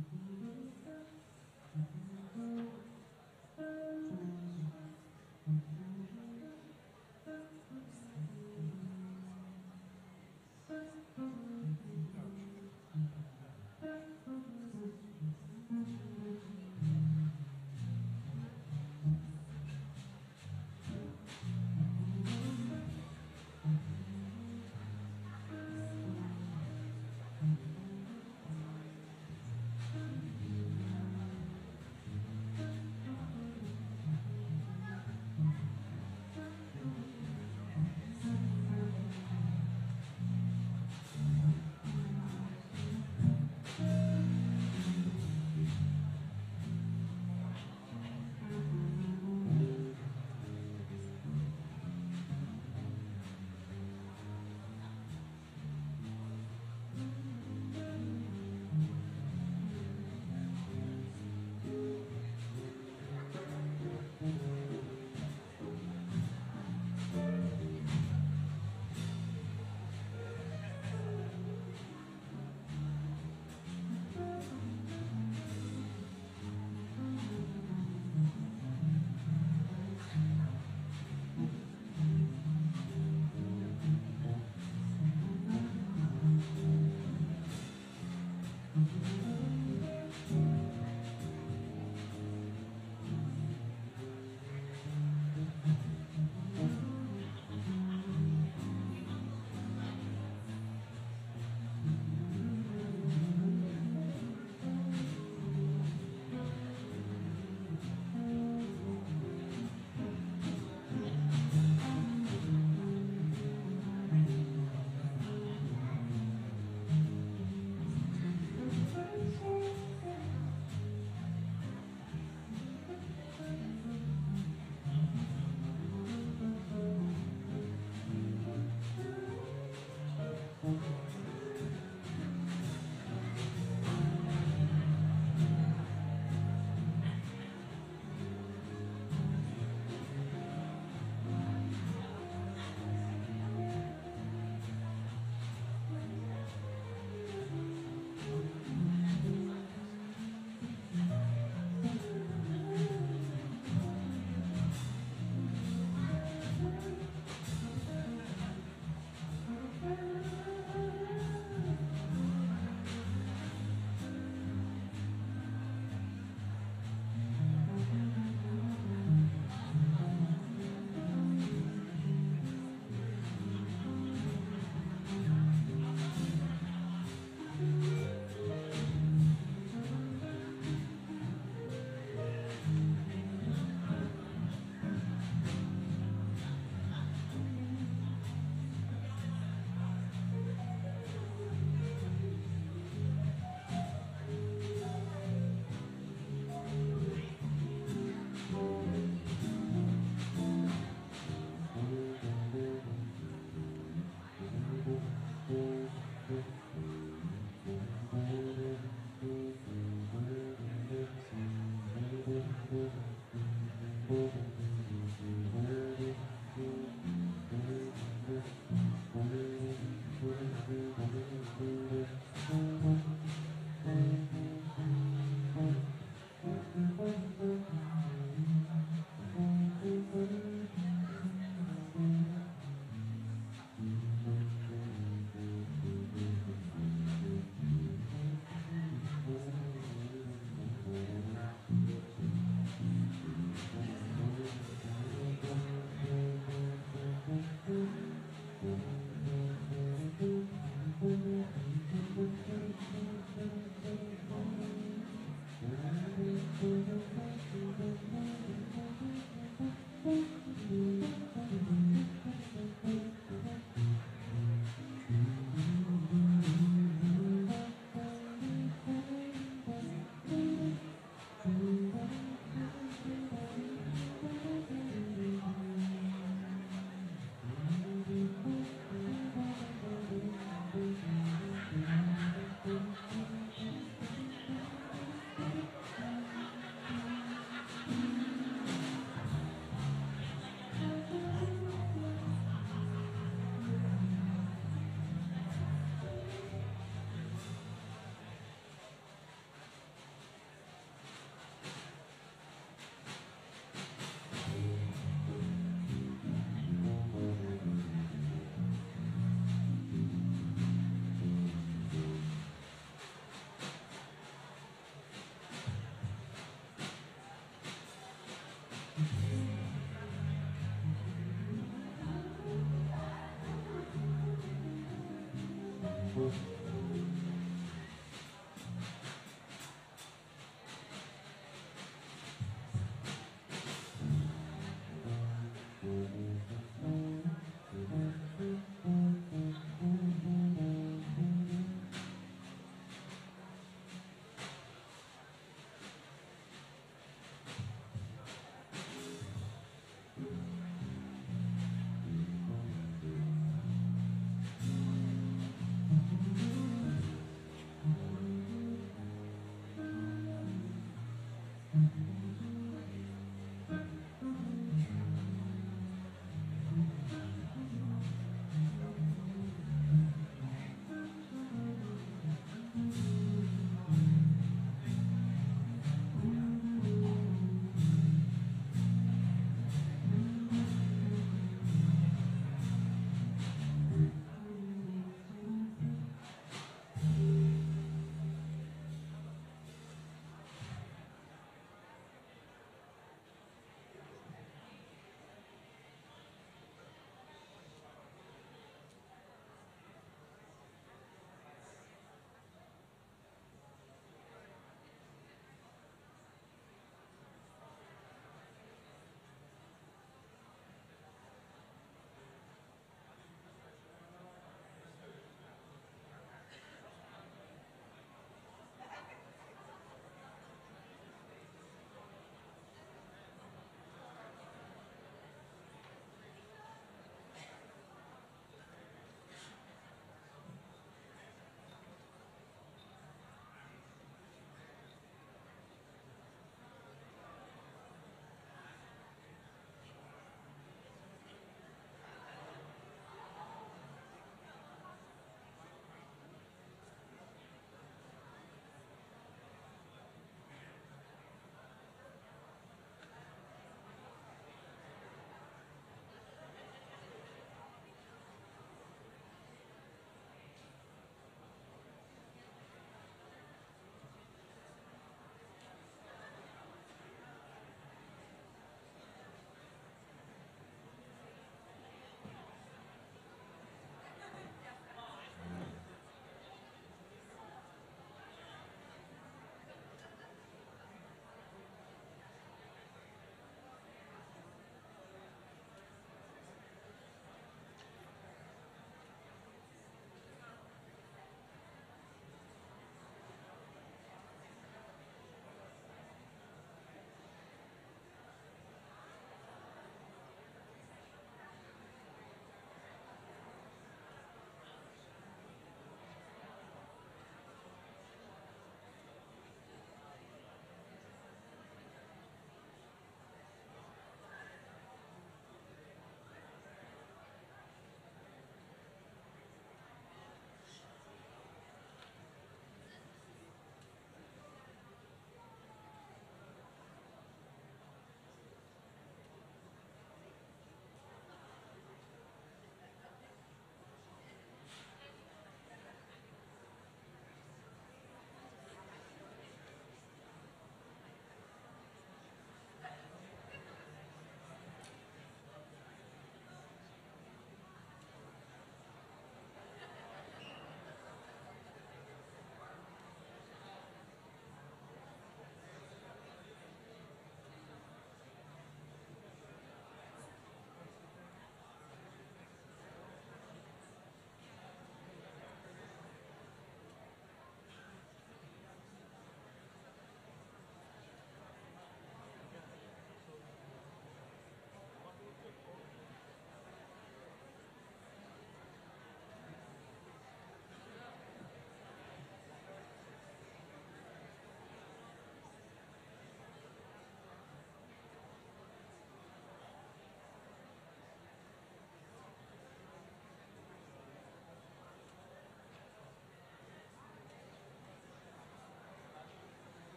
Mm-hmm.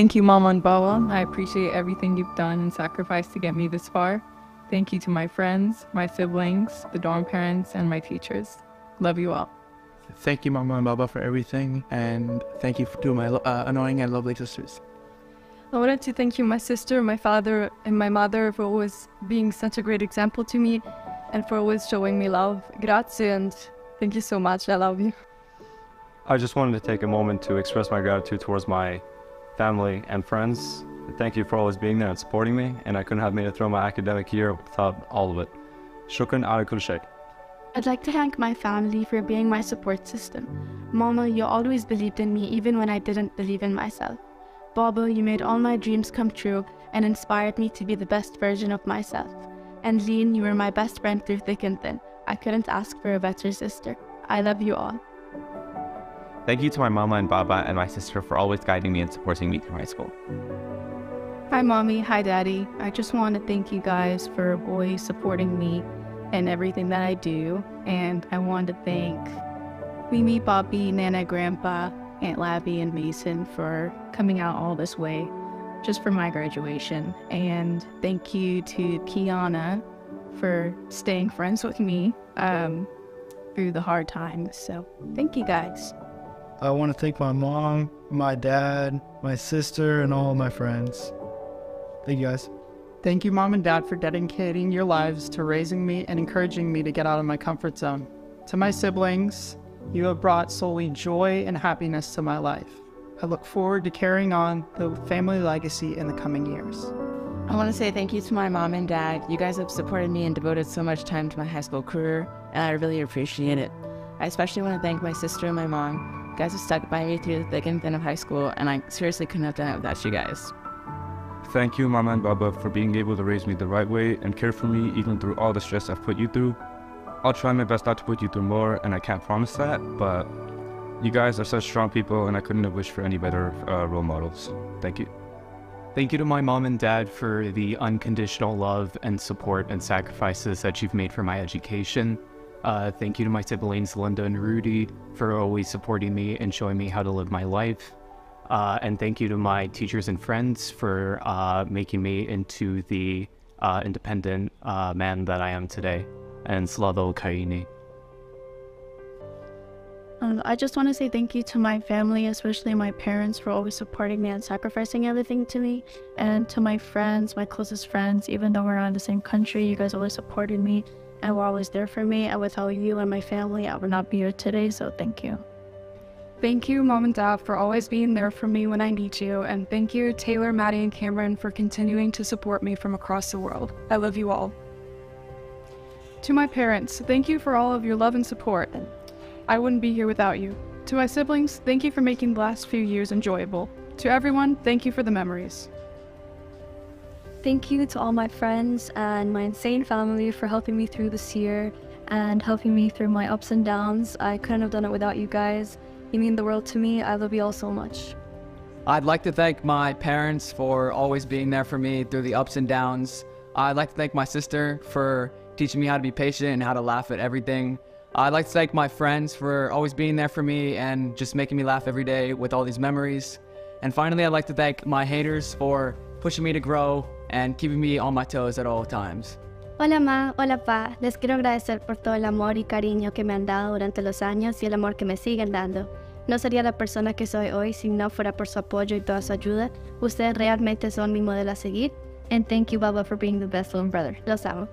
Thank you, Mama and Baba. I appreciate everything you've done and sacrificed to get me this far. Thank you to my friends, my siblings, the dorm parents, and my teachers. Love you all. Thank you, Mama and Baba, for everything, and thank you to my uh, annoying and lovely sisters. I wanted to thank you, my sister, my father, and my mother for always being such a great example to me and for always showing me love. Grazie and thank you so much. I love you. I just wanted to take a moment to express my gratitude towards my family and friends. Thank you for always being there and supporting me, and I couldn't have made it through my academic year without all of it. Shukran ala kul. I'd like to thank my family for being my support system. Mama, you always believed in me even when I didn't believe in myself. Baba, you made all my dreams come true and inspired me to be the best version of myself. And Lean, you were my best friend through thick and thin. I couldn't ask for a better sister. I love you all. Thank you to my mama and baba and my sister for always guiding me and supporting me through high school. Hi, Mommy. Hi, Daddy. I just want to thank you guys for always supporting me and everything that I do. And I want to thank Mimi, Bobby, Nana, Grandpa, Aunt Labby, and Mason for coming out all this way. just for my graduation. And thank you to Kiana for staying friends with me um, through the hard times. So thank you guys. I want to thank my mom, my dad, my sister, and all my friends. Thank you guys. Thank you, mom and dad, for dedicating your lives to raising me and encouraging me to get out of my comfort zone. To my siblings, you have brought solely joy and happiness to my life. I look forward to carrying on the family legacy in the coming years. I want to say thank you to my mom and dad. You guys have supported me and devoted so much time to my high school career, and I really appreciate it. I especially want to thank my sister and my mom. You guys have stuck by me through the thick and thin of high school, and I seriously couldn't have done it without you guys. Thank you, Mama and Baba, for being able to raise me the right way and care for me even through all the stress I've put you through. I'll try my best not to put you through more, and I can't promise that, but you guys are such strong people, and I couldn't have wished for any better uh, role models. Thank you. Thank you to my mom and dad for the unconditional love and support and sacrifices that you've made for my education. Uh, thank you to my siblings, Linda and Rudy, for always supporting me and showing me how to live my life. Uh, and thank you to my teachers and friends for uh, making me into the uh, independent uh, man that I am today. And Slavo Kaini. Um, I just want to say thank you to my family, especially my parents, for always supporting me and sacrificing everything to me. And to my friends, my closest friends, even though we're not in the same country, you guys always supported me and were always there for me. And without you and my family, I would not be here today. So thank you. Thank you, Mom and Dad, for always being there for me when I need you. And thank you, Taylor, Maddie, and Cameron, for continuing to support me from across the world. I love you all. To my parents, thank you for all of your love and support. I wouldn't be here without you. To my siblings, thank you for making the last few years enjoyable. To everyone, thank you for the memories. Thank you to all my friends and my insane family for helping me through this year and helping me through my ups and downs. I couldn't have done it without you guys. You mean the world to me. I love you all so much. I'd like to thank my parents for always being there for me through the ups and downs. I'd like to thank my sister for teaching me how to be patient and how to laugh at everything. I'd like to thank my friends for always being there for me and just making me laugh every day with all these memories. And finally, I'd like to thank my haters for pushing me to grow and keeping me on my toes at all times. Hola ma, hola pa, les quiero agradecer por todo el amor y cariño que me han dado durante los años y el amor que me siguen dando. No sería la persona que soy hoy si no fuera por su apoyo y toda su ayuda. Ustedes realmente son mi modelo a seguir. And thank you, Baba, for being the best little brother. Los amo.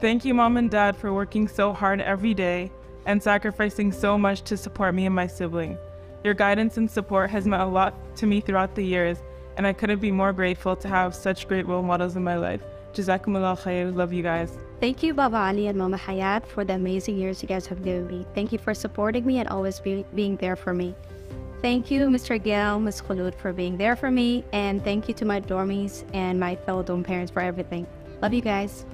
Thank you, Mom and Dad, for working so hard every day and sacrificing so much to support me and my sibling. Your guidance and support has meant a lot to me throughout the years, and I couldn't be more grateful to have such great role models in my life. Jazakumullah khair. Love you guys. Thank you, Baba Ali and Mama Hayat, for the amazing years you guys have given me. Thank you for supporting me and always be, being there for me. Thank you, Mr. Gail, Ms. Khulud, for being there for me. And thank you to my dormies and my fellow dorm parents for everything. Love you guys.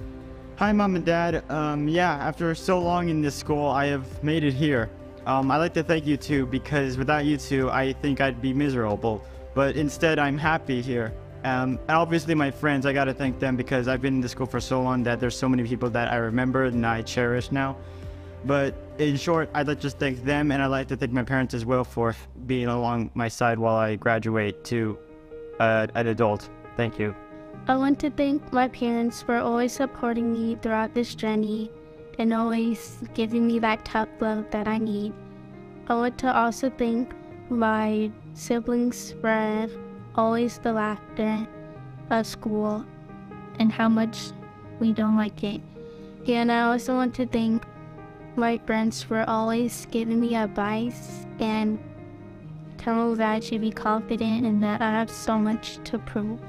Hi, Mom and Dad. Um, yeah, after so long in this school, I have made it here. Um, I'd like to thank you two because without you two, I think I'd be miserable. But instead, I'm happy here. Um, obviously, my friends, I gotta thank them because I've been in the school for so long that there's so many people that I remember and I cherish now. But in short, I'd like to just thank them and I'd like to thank my parents as well for being along my side while I graduate to uh, an adult. Thank you. I want to thank my parents for always supporting me throughout this journey and always giving me that tough love that I need. I want to also thank my siblings spread, always the laughter of school and how much we don't like it. And I also want to thank my friends for always giving me advice and telling me that I should be confident and that I have so much to prove.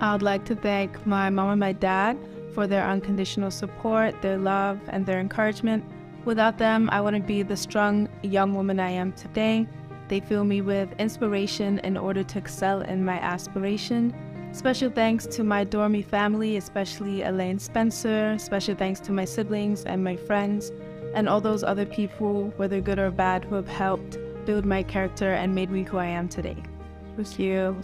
I would like to thank my mom and my dad for their unconditional support, their love, and their encouragement. Without them, I wouldn't be the strong young woman I am today. They fill me with inspiration in order to excel in my aspiration. Special thanks to my dormy family, especially Elaine Spencer. Special thanks to my siblings and my friends, and all those other people, whether good or bad, who have helped build my character and made me who I am today. Thank you.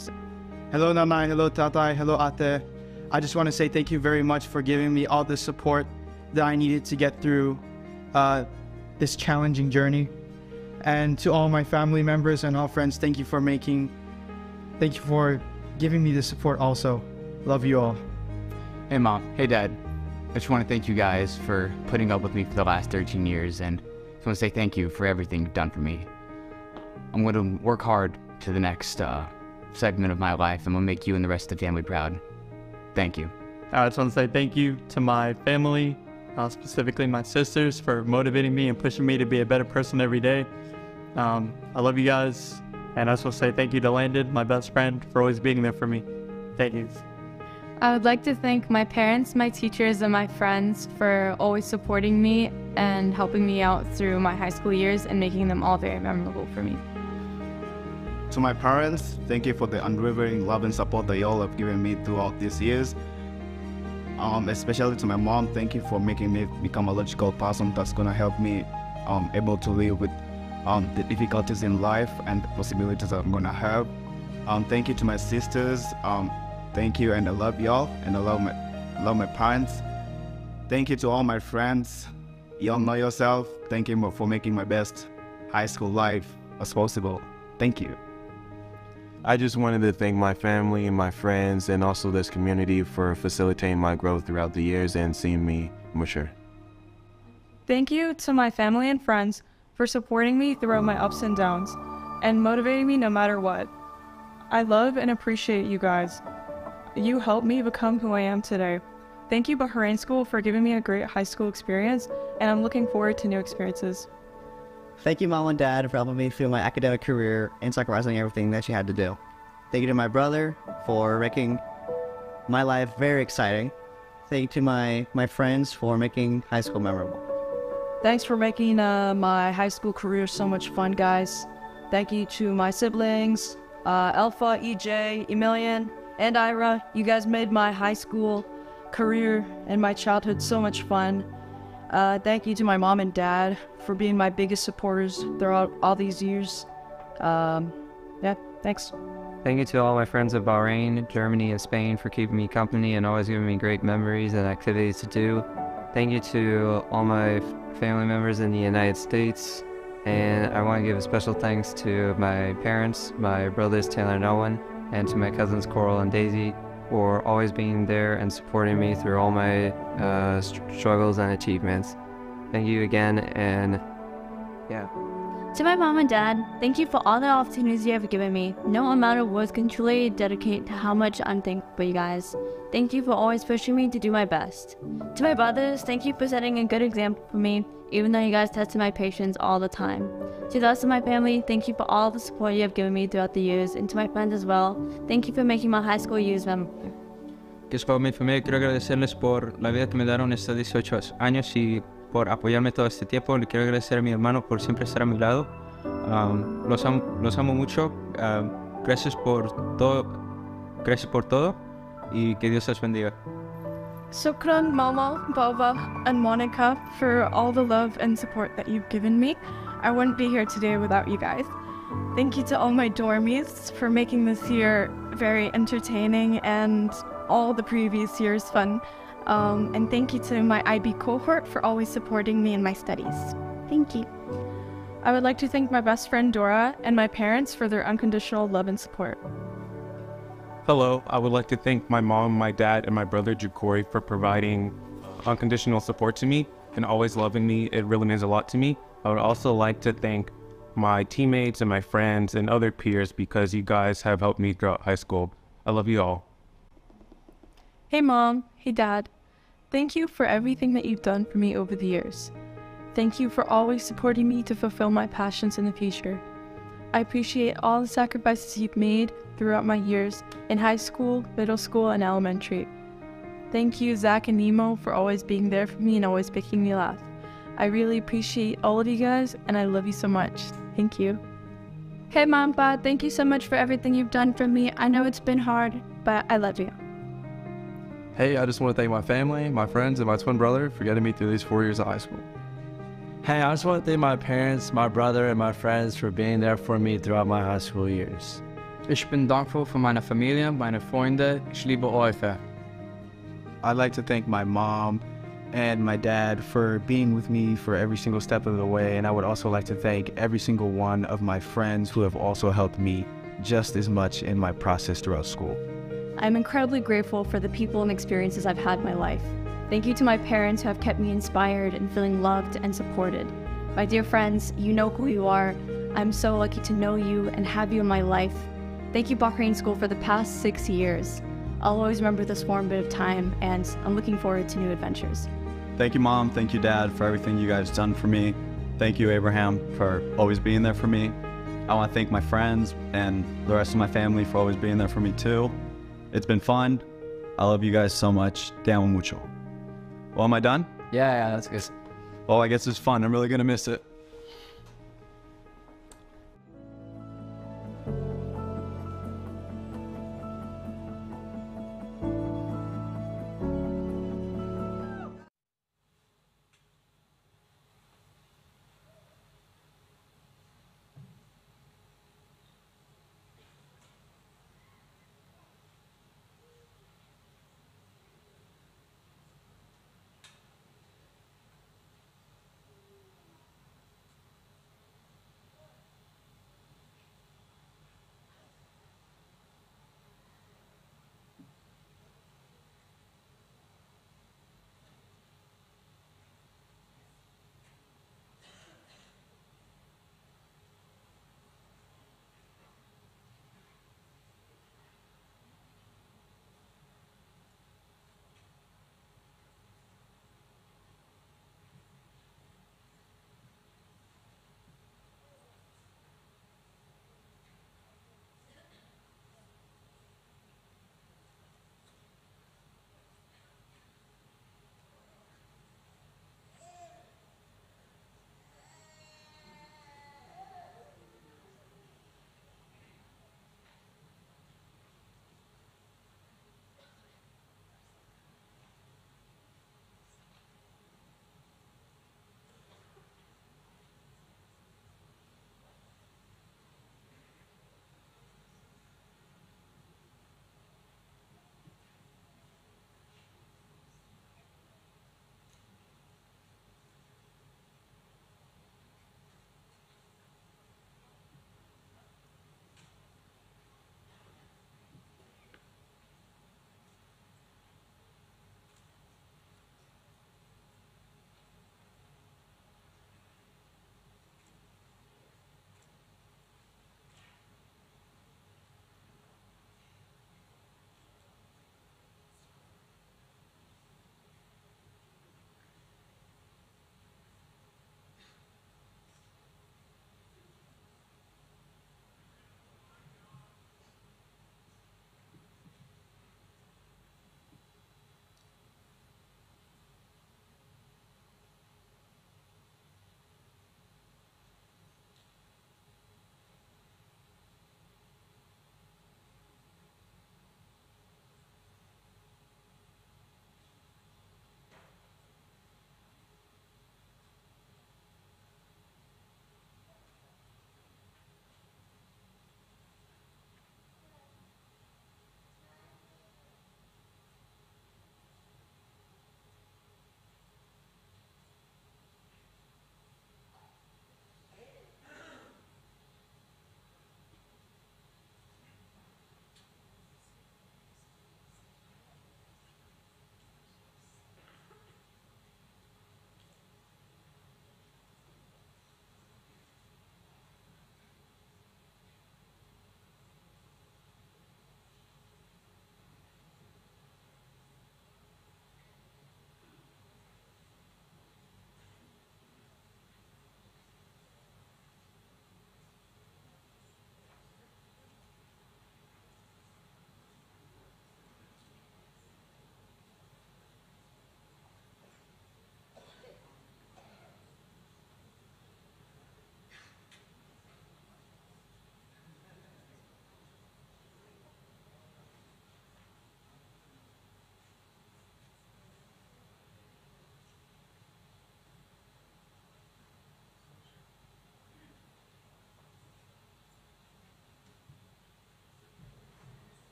Hello, Nanai. Hello, Tatai. Hello, Ate. I just want to say thank you very much for giving me all the support that I needed to get through uh, this challenging journey. And to all my family members and all friends, thank you for making thank you for giving me the support also. Love you all. Hey, Mom. Hey, Dad. I just want to thank you guys for putting up with me for the last 13 years and just want to say thank you for everything you've done for me. I'm going to work hard to the next uh, segment of my life. I'm going to make you and the rest of the family proud. Thank you. I just want to say thank you to my family, uh, specifically my sisters, for motivating me and pushing me to be a better person every day. Um, I love you guys, and I just want to say thank you to Landon, my best friend, for always being there for me. Thank you. I would like to thank my parents, my teachers, and my friends for always supporting me and helping me out through my high school years and making them all very memorable for me. To my parents, thank you for the unwavering love and support that y'all have given me throughout these years. Um, especially to my mom, thank you for making me become a logical person that's gonna help me um, able to live with um, the difficulties in life and the possibilities that I'm gonna have. Um, thank you to my sisters. Um, thank you, and I love y'all, and I love my love my parents. Thank you to all my friends. Y'all know yourself. Thank you for making my best high school life as possible. Thank you. I just wanted to thank my family and my friends and also this community for facilitating my growth throughout the years and seeing me mature. Thank you to my family and friends for supporting me throughout my ups and downs and motivating me no matter what. I love and appreciate you guys. You helped me become who I am today. Thank you, Bahrain School, for giving me a great high school experience, and I'm looking forward to new experiences. Thank you, Mom and Dad, for helping me through my academic career and sacrificing everything that you had to do. Thank you to my brother for making my life very exciting. Thank you to my, my friends for making high school memorable. Thanks for making uh, my high school career so much fun, guys. Thank you to my siblings, uh, Alpha, EJ, Emilian, and Ira. You guys made my high school career and my childhood so much fun. Uh, thank you to my mom and dad for being my biggest supporters throughout all these years. Um, yeah, thanks. Thank you to all my friends of Bahrain, Germany, and Spain for keeping me company and always giving me great memories and activities to do. Thank you to all my family members in the United States. And I want to give a special thanks to my parents, my brothers Taylor and Owen, and to my cousins Coral and Daisy for always being there and supporting me through all my uh, struggles and achievements. Thank you again, and yeah. To my mom and dad, thank you for all the opportunities you have given me. No amount of words can truly dedicate to how much I'm thankful for you guys. Thank you for always pushing me to do my best. To my brothers, thank you for setting a good example for me, even though you guys tested my patience all the time. To the rest of my family, thank you for all the support you have given me throughout the years, and to my friends as well, thank you for making my high school years memorable. Que es para mi familia, quiero agradecerles por la vida que me dieron estos 18 años y por apoyarme todo este tiempo. Le quiero agradecer a mi hermano por siempre estar a mi lado. Um, los, amo, los amo mucho. Um, gracias por todo. Gracias por todo y que Dios los bendiga. Shukran, Mama, Baba, and Monica for all the love and support that you've given me. I wouldn't be here today without you guys. Thank you to all my dormies for making this year very entertaining and all the previous years fun. Um, and thank you to my IB cohort for always supporting me in my studies. Thank you. I would like to thank my best friend Dora and my parents for their unconditional love and support. Hello, I would like to thank my mom, my dad, and my brother Jukori for providing unconditional support to me and always loving me. It really means a lot to me. I would also like to thank my teammates and my friends and other peers because you guys have helped me throughout high school. I love you all. Hey, Mom. Hey, Dad. Thank you for everything that you've done for me over the years. Thank you for always supporting me to fulfill my passions in the future. I appreciate all the sacrifices you've made throughout my years in high school, middle school, and elementary. Thank you, Zach and Nemo, for always being there for me and always making me laugh. I really appreciate all of you guys, and I love you so much. Thank you. Hey, Mom, Dad, thank you so much for everything you've done for me. I know it's been hard, but I love you. Hey, I just want to thank my family, my friends, and my twin brother for getting me through these four years of high school. Hey, I just want to thank my parents, my brother, and my friends for being there for me throughout my high school years. Ich bin dankbar für meine Familie, meine Freunde. Ich liebe euch. I'd like to thank my mom and my dad for being with me for every single step of the way. And I would also like to thank every single one of my friends who have also helped me just as much in my process throughout school. I'm incredibly grateful for the people and experiences I've had in my life. Thank you to my parents who have kept me inspired and feeling loved and supported. My dear friends, you know who you are. I'm so lucky to know you and have you in my life. Thank you, Bahrain School, for the past six years. I'll always remember this formative time, and I'm looking forward to new adventures. Thank you, Mom. Thank you, Dad, for everything you guys done for me. Thank you, Abraham, for always being there for me. I want to thank my friends and the rest of my family for always being there for me, too. It's been fun. I love you guys so much. Amo mucho. Well, am I done? Yeah, yeah, that's good. Well, I guess it's fun. I'm really going to miss it.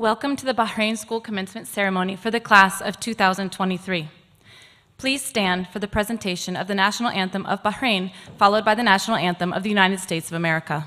Welcome to the Bahrain School Commencement Ceremony for the class of 2023. Please stand for the presentation of the National Anthem of Bahrain, followed by the National Anthem of the United States of America.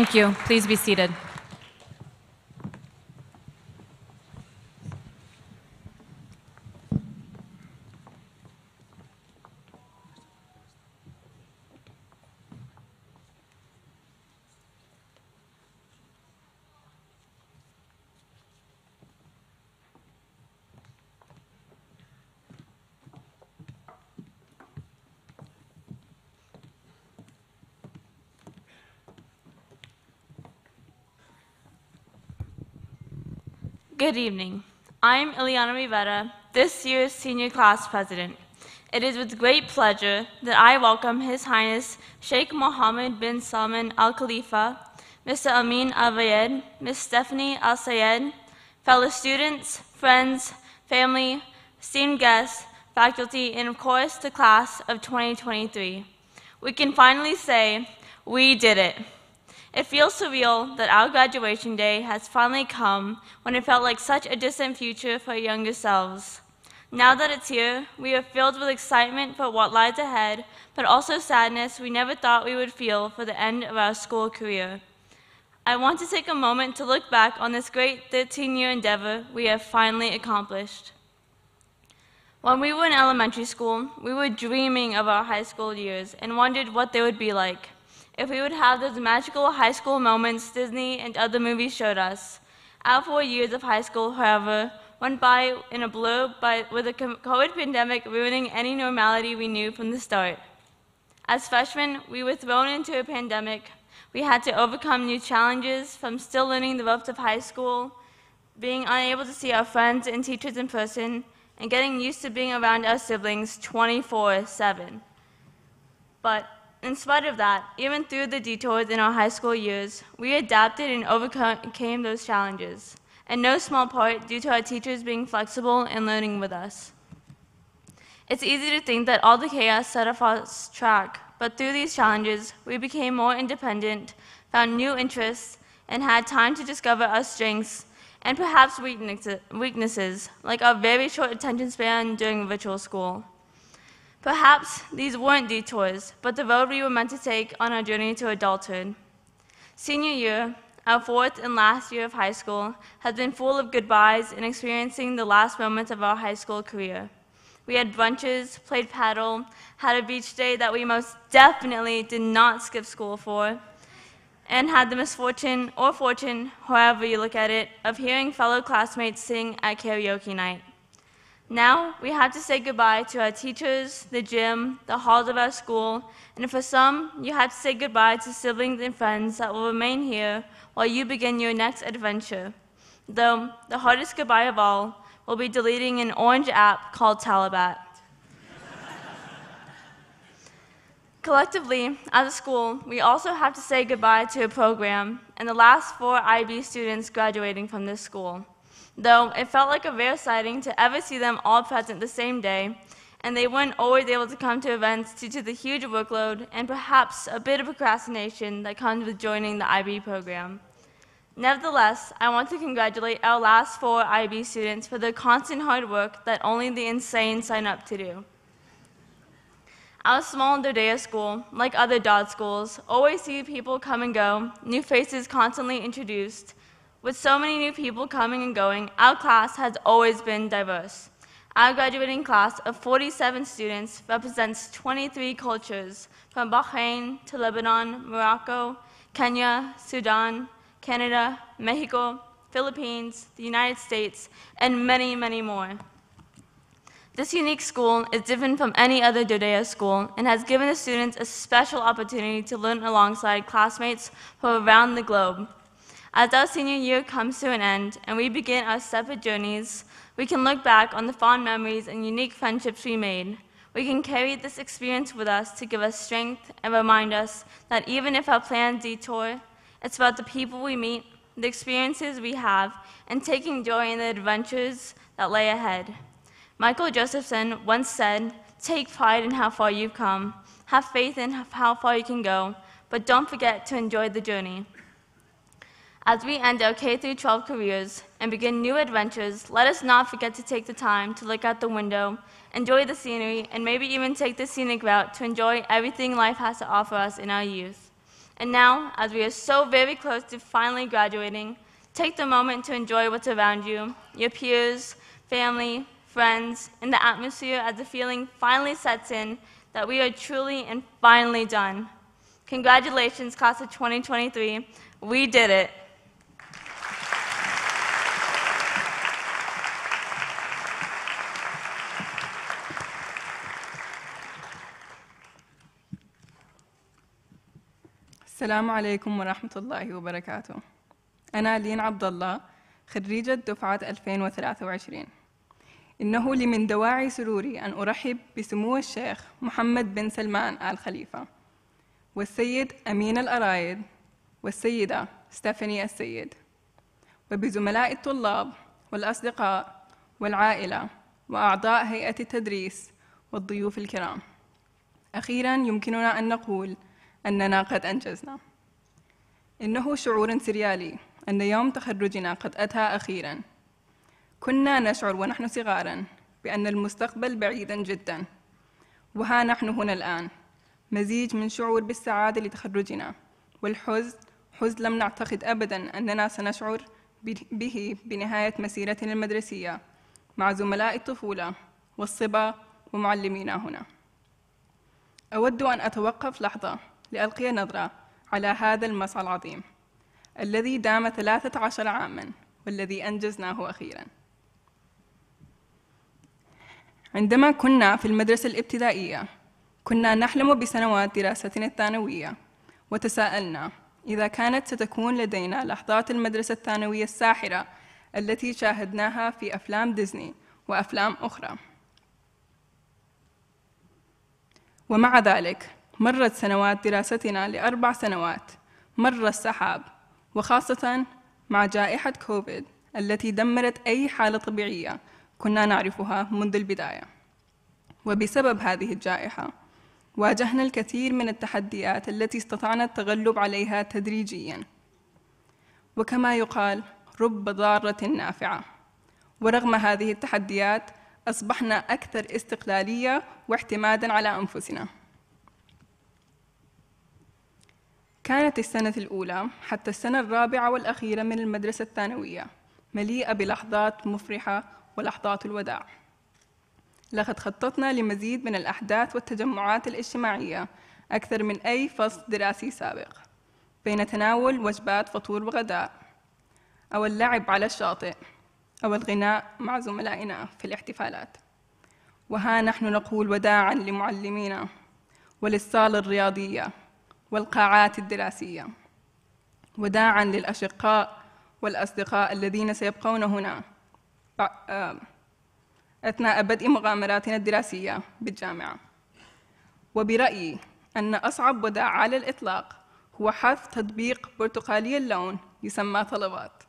Thank you. Please be seated. Good evening. I'm Ileana Rivera, this year's senior class president. It is with great pleasure that I welcome His Highness Sheikh Mohammed bin Salman Al Khalifa, Mr. Amin Al Rayed, Ms. Stephanie Al Sayed, fellow students, friends, family, esteemed guests, faculty, and of course the class of 2023. We can finally say, we did it. It feels surreal that our graduation day has finally come when it felt like such a distant future for our younger selves. Now that it's here, we are filled with excitement for what lies ahead, but also sadness we never thought we would feel for the end of our school career. I want to take a moment to look back on this great 13 year endeavor we have finally accomplished. When we were in elementary school, we were dreaming of our high school years and wondered what they would be like if we would have those magical high school moments Disney and other movies showed us. Our four years of high school, however, went by in a blur by, with the COVID pandemic ruining any normality we knew from the start. As freshmen, we were thrown into a pandemic. We had to overcome new challenges from still learning the ropes of high school, being unable to see our friends and teachers in person, and getting used to being around our siblings 24 7. But in spite of that, even through the detours in our high school years, we adapted and overcame those challenges. in no small part due to our teachers being flexible and learning with us. It's easy to think that all the chaos set us off track, but through these challenges, we became more independent, found new interests, and had time to discover our strengths and perhaps weaknesses, like our very short attention span during virtual school. Perhaps these weren't detours, but the road we were meant to take on our journey to adulthood. Senior year, our fourth and last year of high school, has been full of goodbyes and experiencing the last moments of our high school career. We had brunches, played paddle, had a beach day that we most definitely did not skip school for, and had the misfortune or fortune, however you look at it, of hearing fellow classmates sing at karaoke night. Now we have to say goodbye to our teachers, the gym, the halls of our school, and for some, you have to say goodbye to siblings and friends that will remain here while you begin your next adventure. Though the hardest goodbye of all will be deleting an orange app called Talabat. Collectively, as a school, we also have to say goodbye to a program and the last four IB students graduating from this school. Though it felt like a rare sighting to ever see them all present the same day, and they weren't always able to come to events due to the huge workload and perhaps a bit of procrastination that comes with joining the IB program. Nevertheless, I want to congratulate our last four IB students for their constant hard work that only the insane sign up to do. Our small DoDEA school, like other DoDDS schools, always see people come and go, new faces constantly introduced. With so many new people coming and going, our class has always been diverse. Our graduating class of 47 students represents 23 cultures, from Bahrain to Lebanon, Morocco, Kenya, Sudan, Canada, Mexico, Philippines, the United States, and many, many more. This unique school is different from any other DoDEA school and has given the students a special opportunity to learn alongside classmates from around the globe. As our senior year comes to an end and we begin our separate journeys, we can look back on the fond memories and unique friendships we made. We can carry this experience with us to give us strength and remind us that even if our plans detour, it's about the people we meet, the experiences we have, and taking joy in the adventures that lay ahead. Michael Josephson once said, Take pride in how far you've come, have faith in how far you can go, but don't forget to enjoy the journey. As we end our K 12 careers and begin new adventures, let us not forget to take the time to look out the window, enjoy the scenery, and maybe even take the scenic route to enjoy everything life has to offer us in our youth. And now, as we are so very close to finally graduating, take the moment to enjoy what's around you, your peers, family, friends, and the atmosphere as the feeling finally sets in that we are truly and finally done. Congratulations, class of 2023. We did it. السلام عليكم ورحمة الله وبركاته. أنا لين عبد الله خريجة دفعة 2023. إنه لي من دواعي سروري أن أرحب بسمو الشيخ محمد بن سلمان آل خليفة والسيد أمين الأرايد والسيدة ستيفاني السيد وبزملاء الطلاب والأصدقاء والعائلة وأعضاء هيئة التدريس والضيوف الكرام أخيرا يمكننا أن نقول أننا قد أنجزنا. إنه شعور سريالي أن يوم تخرجنا قد أتى أخيرا. كنا نشعر ونحن صغارا بأن المستقبل بعيدا جدا. وها نحن هنا الآن. مزيج من شعور بالسعادة لتخرجنا. والحزن حزن لم نعتقد أبدا أننا سنشعر به بنهاية مسيرتنا المدرسية مع زملاء الطفولة والصبا ومعلمينا هنا. أود أن أتوقف لحظة. لألقي نظرة على هذا المسعى العظيم. الذي دام ثلاثة عشر عاما والذي أنجزناه أخيراً. عندما كنا في المدرسة الابتدائية كنا نحلم بسنوات دراستنا الثانوية وتساءلنا إذا كانت ستكون لدينا لحظات المدرسة الثانوية الساحرة التي شاهدناها في أفلام ديزني وأفلام أخرى. ومع ذلك مرت سنوات دراستنا لأربع سنوات. مر السحاب وخاصة مع جائحة كوفيد التي دمرت أي حالة طبيعية كنا نعرفها منذ البداية. وبسبب هذه الجائحة واجهنا الكثير من التحديات التي استطعنا التغلب عليها تدريجيا. وكما يقال رب ضارة نافعة. ورغم هذه التحديات أصبحنا أكثر استقلالية واعتمادا على أنفسنا. كانت السنة الأولى حتى السنة الرابعة والأخيرة من المدرسة الثانوية مليئة بلحظات مفرحة ولحظات الوداع. لقد خططنا لمزيد من الأحداث والتجمعات الاجتماعية أكثر من أي فصل دراسي سابق بين تناول وجبات فطور وغداء أو اللعب على الشاطئ أو الغناء مع زملائنا في الاحتفالات. وها نحن نقول وداعا لمعلمينا وللصالة الرياضية والقاعات الدراسية. وداعا للأشقاء والأصدقاء الذين سيبقون هنا. أثناء بدء مغامراتنا الدراسية بالجامعة. وبرأيي أن أصعب وداع على الإطلاق هو حذف تطبيق برتقالي اللون يسمى طلبات.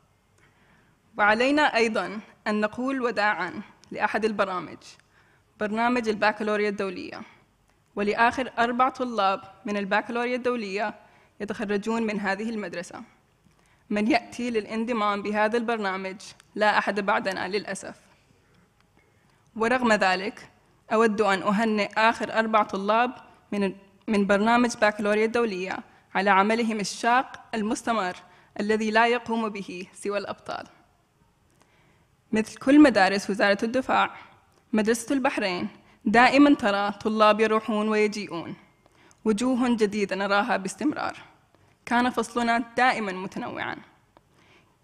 وعلينا أيضا أن نقول وداعا لأحد البرامج برنامج البكالوريا الدولية. ولآخر أربع طلاب من البكالوريا الدولية يتخرجون من هذه المدرسة. من يأتي للانضمام بهذا البرنامج لا أحد بعدنا للأسف. ورغم ذلك أود أن أهنئ آخر أربع طلاب من من برنامج بكالوريا الدولية على عملهم الشاق المستمر الذي لا يقوم به سوى الأبطال. مثل كل مدارس وزارة الدفاع مدرسة البحرين دائما ترى طلاب يروحون ويجيئون. وجوه جديدة نراها باستمرار. كان فصلنا دائما متنوعا.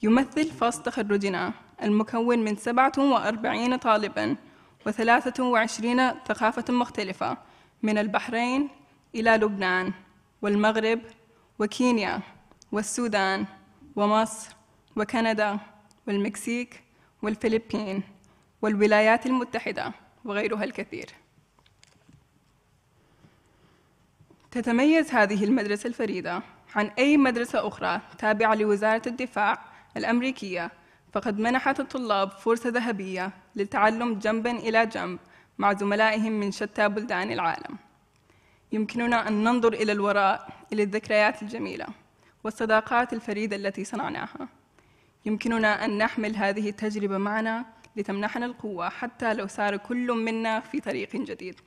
يمثل فصل تخرجنا المكون من 47 طالبا و23 ثقافة مختلفة من البحرين إلى لبنان والمغرب وكينيا والسودان ومصر وكندا والمكسيك والفلبين والولايات المتحدة. وغيرها الكثير. تتميز هذه المدرسة الفريدة عن أي مدرسة أخرى تابعة لوزارة الدفاع الأمريكية فقد منحت الطلاب فرصة ذهبية للتعلم جنبا إلى جنب مع زملائهم من شتى بلدان العالم. يمكننا أن ننظر إلى الوراء إلى الذكريات الجميلة والصداقات الفريدة التي صنعناها. يمكننا أن نحمل هذه التجربة معنا لتمنحنا القوة حتى لو سار كل منا في طريق جديد.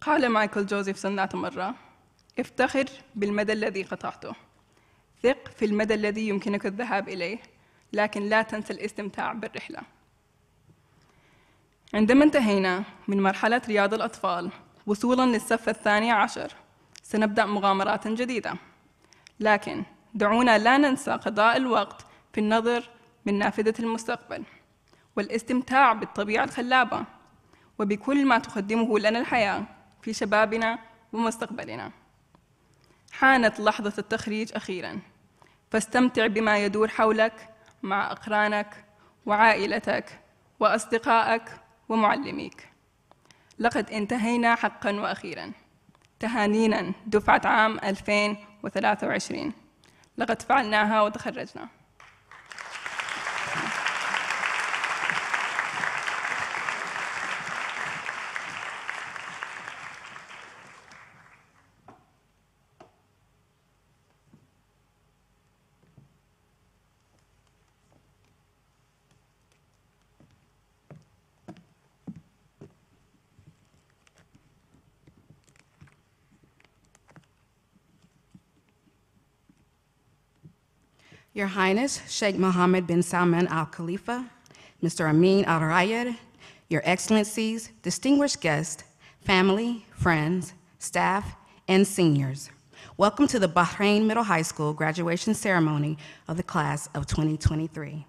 قال مايكل جوزيفسون ذات مرة افتخر بالمدى الذي قطعته. ثق في المدى الذي يمكنك الذهاب إليه لكن لا تنسى الاستمتاع بالرحلة. عندما انتهينا من مرحلة رياض الأطفال وصولا للصف الثاني عشر سنبدأ مغامرات جديدة. لكن دعونا لا ننسى قضاء الوقت في النظر من نافذة المستقبل والاستمتاع بالطبيعة الخلابة وبكل ما تقدمه لنا الحياة في شبابنا ومستقبلنا. حانت لحظة التخريج أخيرا. فاستمتع بما يدور حولك مع أقرانك وعائلتك وأصدقائك ومعلميك. لقد انتهينا حقا وأخيرا. تهانينا دفعة عام 2023 لقد فعلناها وتخرجنا. Your Highness, Sheikh Mohammed bin Salman Al Khalifa, Mr. Amin Al Rayed, Your Excellencies, distinguished guests, family, friends, staff, and seniors. Welcome to the Bahrain Middle High School graduation ceremony of the class of 2023.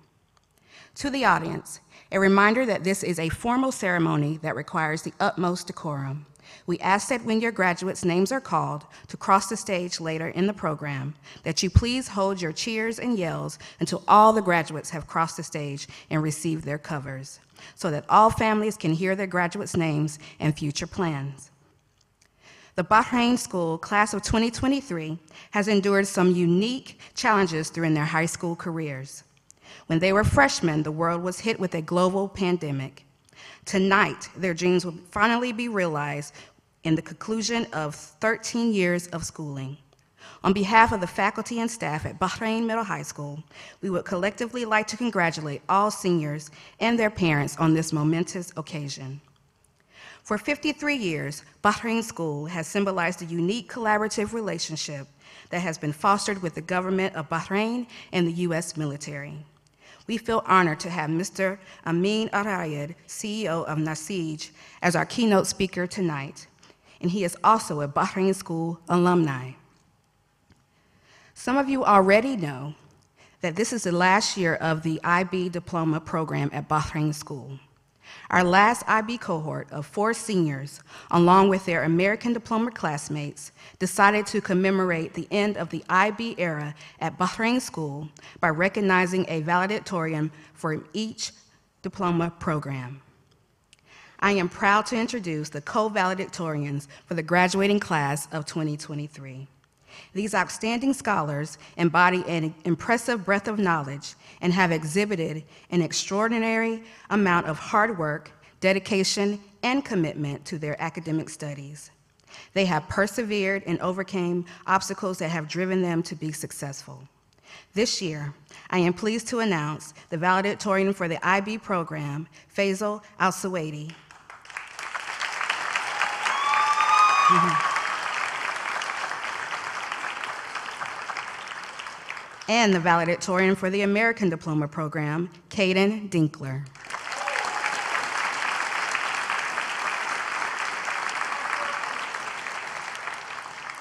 To the audience, a reminder that this is a formal ceremony that requires the utmost decorum. We ask that when your graduates' names are called to cross the stage later in the program, that you please hold your cheers and yells until all the graduates have crossed the stage and received their covers, so that all families can hear their graduates' names and future plans. The Bahrain School class of 2023 has endured some unique challenges during their high school careers. When they were freshmen, the world was hit with a global pandemic. Tonight, their dreams will finally be realized in the conclusion of 13 years of schooling. On behalf of the faculty and staff at Bahrain Middle High School, we would collectively like to congratulate all seniors and their parents on this momentous occasion. For 53 years, Bahrain School has symbolized a unique collaborative relationship that has been fostered with the government of Bahrain and the U.S. military. We feel honored to have Mr. Amin Arayed, CEO of Nasij, as our keynote speaker tonight, and he is also a Bahrain School alumni. Some of you already know that this is the last year of the IB diploma program at Bahrain School. Our last IB cohort of four seniors, along with their American diploma classmates, decided to commemorate the end of the IB era at Bahrain School by recognizing a valedictorian for each diploma program. I am proud to introduce the co-valedictorians for the graduating class of 2023. These outstanding scholars embody an impressive breadth of knowledge and have exhibited an extraordinary amount of hard work, dedication, and commitment to their academic studies. They have persevered and overcame obstacles that have driven them to be successful. This year, I am pleased to announce the valedictorian for the IB program, Faisal Al Suwaidi. and the valedictorian for the American Diploma Program, Kaden Dinkler.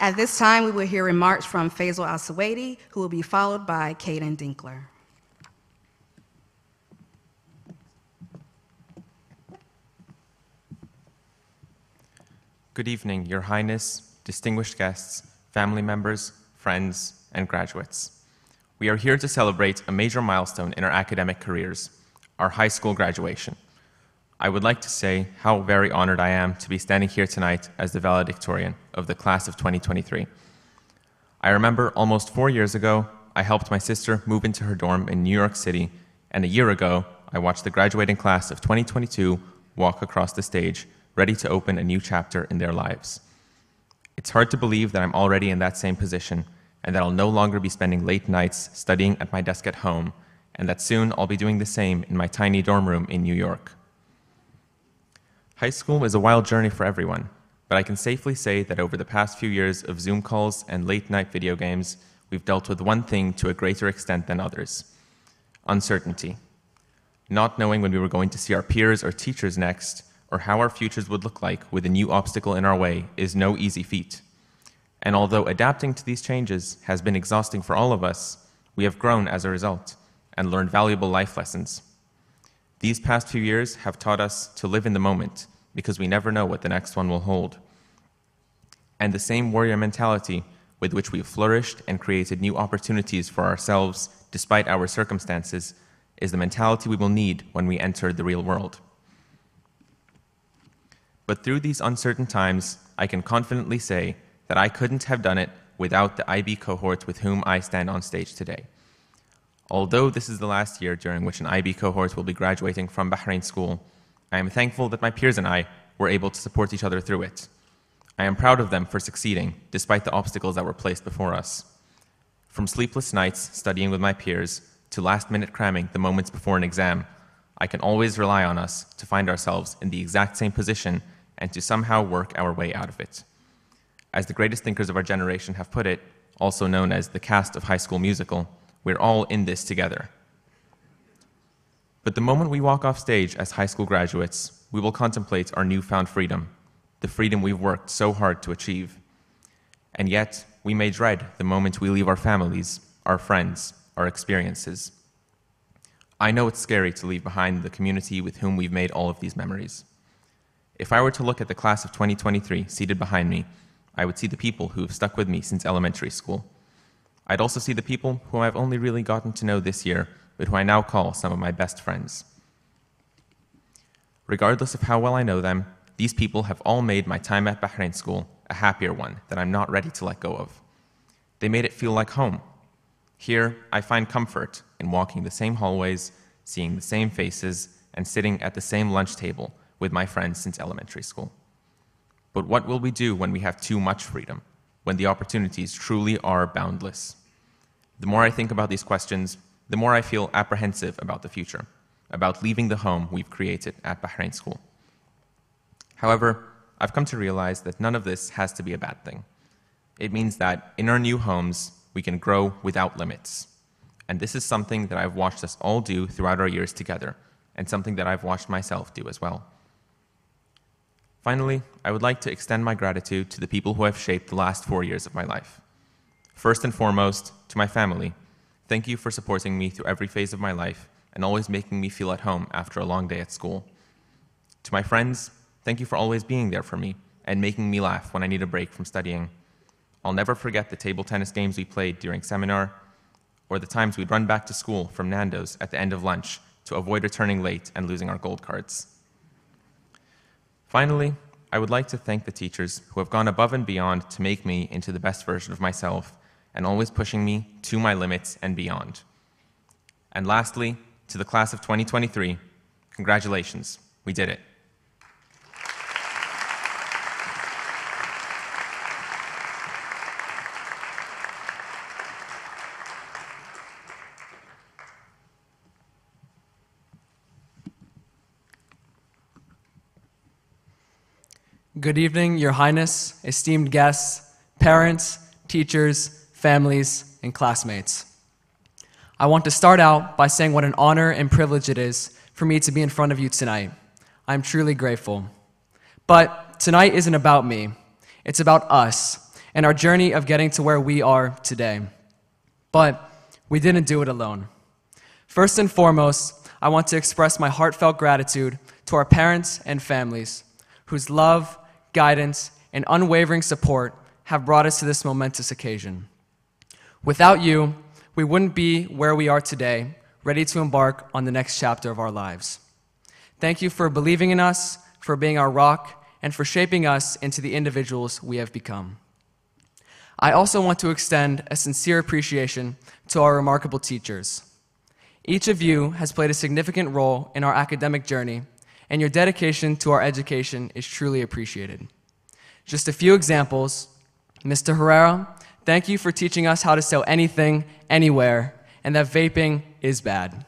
At this time, we will hear remarks from Faisal Al Suwaidi, who will be followed by Kaden Dinkler. Good evening, Your Highness, distinguished guests, family members, friends, and graduates. We are here to celebrate a major milestone in our academic careers, our high school graduation. I would like to say how very honored I am to be standing here tonight as the valedictorian of the class of 2023. I remember almost four years ago, I helped my sister move into her dorm in New York City, and a year ago, I watched the graduating class of 2022 walk across the stage, ready to open a new chapter in their lives. It's hard to believe that I'm already in that same position and that I'll no longer be spending late nights studying at my desk at home, and that soon I'll be doing the same in my tiny dorm room in New York. High school is a wild journey for everyone, but I can safely say that over the past few years of Zoom calls and late night video games, we've dealt with one thing to a greater extent than others uncertainty. Not knowing when we were going to see our peers or teachers next, or how our futures would look like with a new obstacle in our way, is no easy feat. And although adapting to these changes has been exhausting for all of us, we have grown as a result and learned valuable life lessons. These past few years have taught us to live in the moment because we never know what the next one will hold. And the same warrior mentality with which we've flourished and created new opportunities for ourselves despite our circumstances is the mentality we will need when we enter the real world. But through these uncertain times, I can confidently say that I couldn't have done it without the IB cohort with whom I stand on stage today. Although this is the last year during which an IB cohort will be graduating from Bahrain School, I am thankful that my peers and I were able to support each other through it. I am proud of them for succeeding, despite the obstacles that were placed before us. From sleepless nights studying with my peers to last minute cramming the moments before an exam, I can always rely on us to find ourselves in the exact same position and to somehow work our way out of it as the greatest thinkers of our generation have put it, also known as the cast of High School Musical, we're all in this together. But the moment we walk off stage as high school graduates, we will contemplate our newfound freedom, the freedom we've worked so hard to achieve. And yet, we may dread the moment we leave our families, our friends, our experiences. I know it's scary to leave behind the community with whom we've made all of these memories. If I were to look at the class of 2023 seated behind me, I would see the people who have stuck with me since elementary school. I'd also see the people who I've only really gotten to know this year, but who I now call some of my best friends. Regardless of how well I know them, these people have all made my time at Bahrain School a happier one that I'm not ready to let go of. They made it feel like home. Here, I find comfort in walking the same hallways, seeing the same faces, and sitting at the same lunch table with my friends since elementary school. But what will we do when we have too much freedom, when the opportunities truly are boundless? The more I think about these questions, the more I feel apprehensive about the future, about leaving the home we've created at Bahrain School. However, I've come to realize that none of this has to be a bad thing. It means that in our new homes, we can grow without limits. And this is something that I've watched us all do throughout our years together, and something that I've watched myself do as well. Finally, I would like to extend my gratitude to the people who have shaped the last four years of my life. First and foremost, to my family. Thank you for supporting me through every phase of my life and always making me feel at home after a long day at school. To my friends, thank you for always being there for me and making me laugh when I need a break from studying. I'll never forget the table tennis games we played during seminar or the times we'd run back to school from Nando's at the end of lunch to avoid returning late and losing our gold cards. Finally, I would like to thank the teachers who have gone above and beyond to make me into the best version of myself and always pushing me to my limits and beyond. And lastly, to the class of 2023, congratulations, we did it. Good evening, Your Highness, esteemed guests, parents, teachers, families, and classmates. I want to start out by saying what an honor and privilege it is for me to be in front of you tonight. I'm truly grateful. But tonight isn't about me, it's about us and our journey of getting to where we are today. But we didn't do it alone. First and foremost, I want to express my heartfelt gratitude to our parents and families whose love, guidance, and unwavering support have brought us to this momentous occasion. Without you, we wouldn't be where we are today, ready to embark on the next chapter of our lives. Thank you for believing in us, for being our rock, and for shaping us into the individuals we have become. I also want to extend a sincere appreciation to our remarkable teachers. Each of you has played a significant role in our academic journey, and your dedication to our education is truly appreciated. Just a few examples Mr. Herrera, thank you for teaching us how to sell anything, anywhere, and that vaping is bad.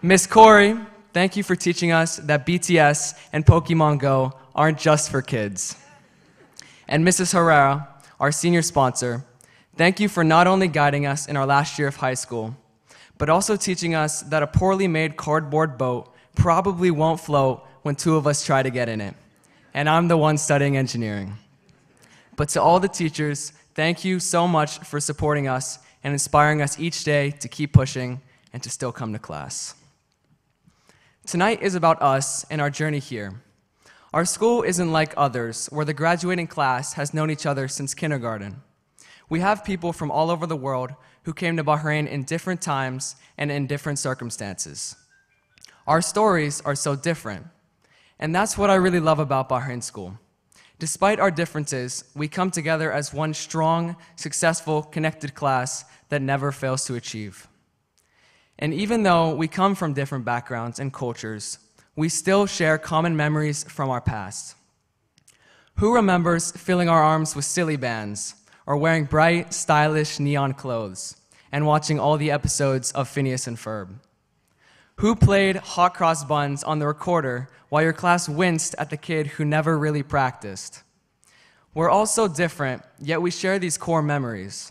Miss Corey, thank you for teaching us that BTS and Pokemon Go aren't just for kids. And Mrs. Herrera, our senior sponsor, thank you for not only guiding us in our last year of high school, but also teaching us that a poorly made cardboard boat probably won't float when two of us try to get in it. And I'm the one studying engineering. But to all the teachers, thank you so much for supporting us and inspiring us each day to keep pushing and to still come to class. Tonight is about us and our journey here. Our school isn't like others, where the graduating class has known each other since kindergarten. We have people from all over the world who came to Bahrain in different times and in different circumstances. Our stories are so different, and that's what I really love about Bahrain School. Despite our differences, we come together as one strong, successful, connected class that never fails to achieve. And even though we come from different backgrounds and cultures, we still share common memories from our past. Who remembers filling our arms with silly bands, or wearing bright, stylish neon clothes, and watching all the episodes of Phineas and Ferb? Who played hot cross buns on the recorder while your class winced at the kid who never really practiced? We're all so different, yet we share these core memories.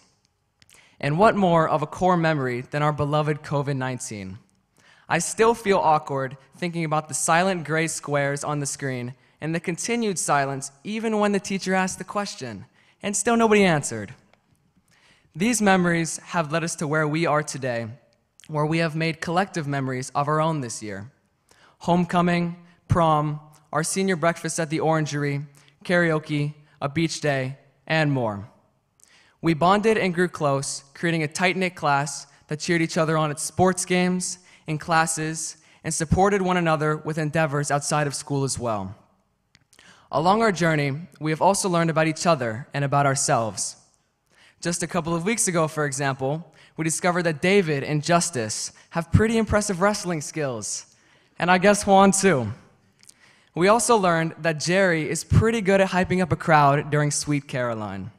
And what more of a core memory than our beloved COVID 19? I still feel awkward thinking about the silent gray squares on the screen and the continued silence even when the teacher asked the question, and still nobody answered. These memories have led us to where we are today where we have made collective memories of our own this year homecoming, prom, our senior breakfast at the Orangery, karaoke, a beach day, and more. We bonded and grew close, creating a tight knit class that cheered each other on at sports games, in classes, and supported one another with endeavors outside of school as well. Along our journey, we have also learned about each other and about ourselves. Just a couple of weeks ago, for example, we discovered that David and Justice have pretty impressive wrestling skills. And I guess Juan too. We also learned that Jerry is pretty good at hyping up a crowd during Sweet Caroline.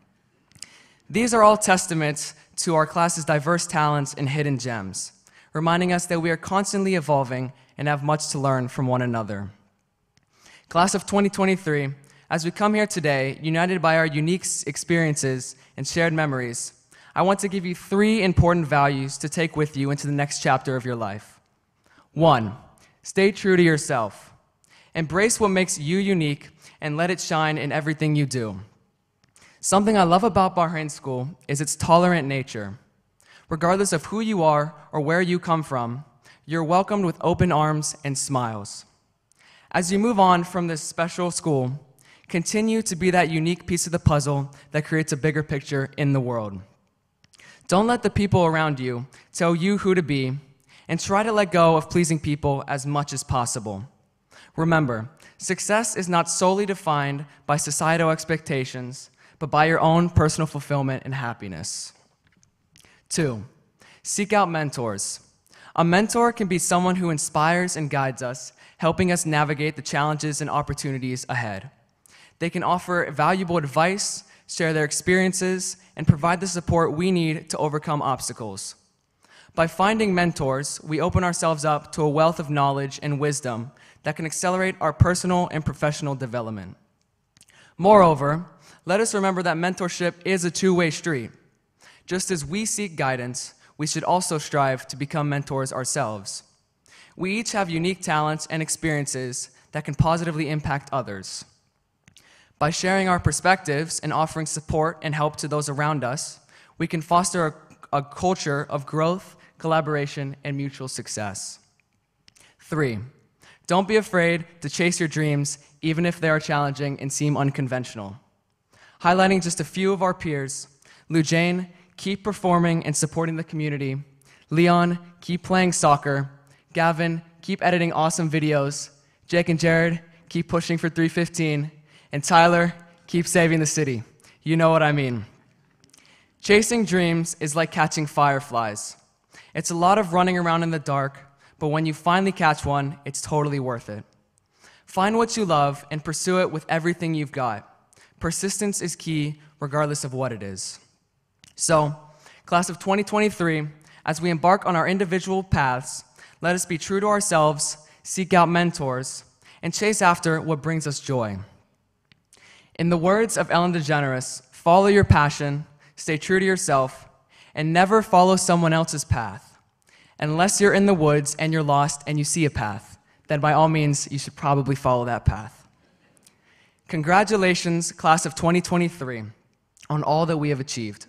These are all testaments to our class's diverse talents and hidden gems, reminding us that we are constantly evolving and have much to learn from one another. Class of 2023, as we come here today, united by our unique experiences and shared memories, I want to give you three important values to take with you into the next chapter of your life. One, stay true to yourself. Embrace what makes you unique and let it shine in everything you do. Something I love about Bahrain School is its tolerant nature. Regardless of who you are or where you come from, you're welcomed with open arms and smiles. As you move on from this special school, continue to be that unique piece of the puzzle that creates a bigger picture in the world. Don't let the people around you tell you who to be, and try to let go of pleasing people as much as possible. Remember, success is not solely defined by societal expectations, but by your own personal fulfillment and happiness. Two, seek out mentors. A mentor can be someone who inspires and guides us, helping us navigate the challenges and opportunities ahead. They can offer valuable advice, share their experiences, and provide the support we need to overcome obstacles. By finding mentors, we open ourselves up to a wealth of knowledge and wisdom that can accelerate our personal and professional development. Moreover, let us remember that mentorship is a two way street. Just as we seek guidance, we should also strive to become mentors ourselves. We each have unique talents and experiences that can positively impact others. By sharing our perspectives and offering support and help to those around us, we can foster a, a culture of growth, collaboration, and mutual success. Three, don't be afraid to chase your dreams, even if they are challenging and seem unconventional. Highlighting just a few of our peers, Lou Jane, keep performing and supporting the community. Leon, keep playing soccer. Gavin, keep editing awesome videos. Jake and Jared, keep pushing for 315. And Tyler, keep saving the city. You know what I mean. Chasing dreams is like catching fireflies. It's a lot of running around in the dark, but when you finally catch one, it's totally worth it. Find what you love and pursue it with everything you've got. Persistence is key, regardless of what it is. So, class of 2023, as we embark on our individual paths, let us be true to ourselves, seek out mentors, and chase after what brings us joy. In the words of Ellen DeGeneres, follow your passion, stay true to yourself, and never follow someone else's path. Unless you're in the woods and you're lost and you see a path, then by all means, you should probably follow that path. Congratulations, class of 2023, on all that we have achieved.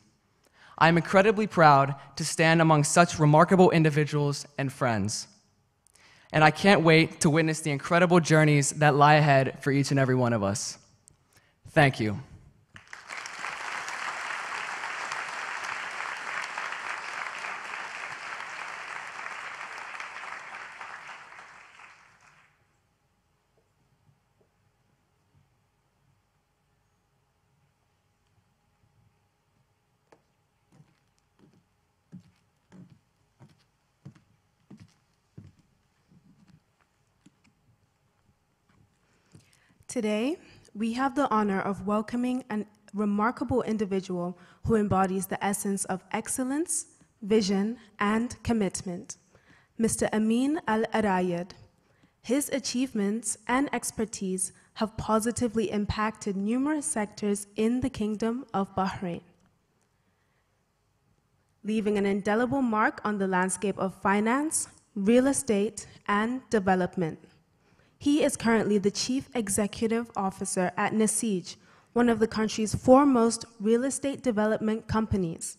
I am incredibly proud to stand among such remarkable individuals and friends. And I can't wait to witness the incredible journeys that lie ahead for each and every one of us. Thank you. Today, we have the honor of welcoming a remarkable individual who embodies the essence of excellence, vision, and commitment, Mr. Amin Al Rayed. His achievements and expertise have positively impacted numerous sectors in the Kingdom of Bahrain, leaving an indelible mark on the landscape of finance, real estate, and development. He is currently the Chief Executive Officer at Nasij, one of the country's foremost real estate development companies.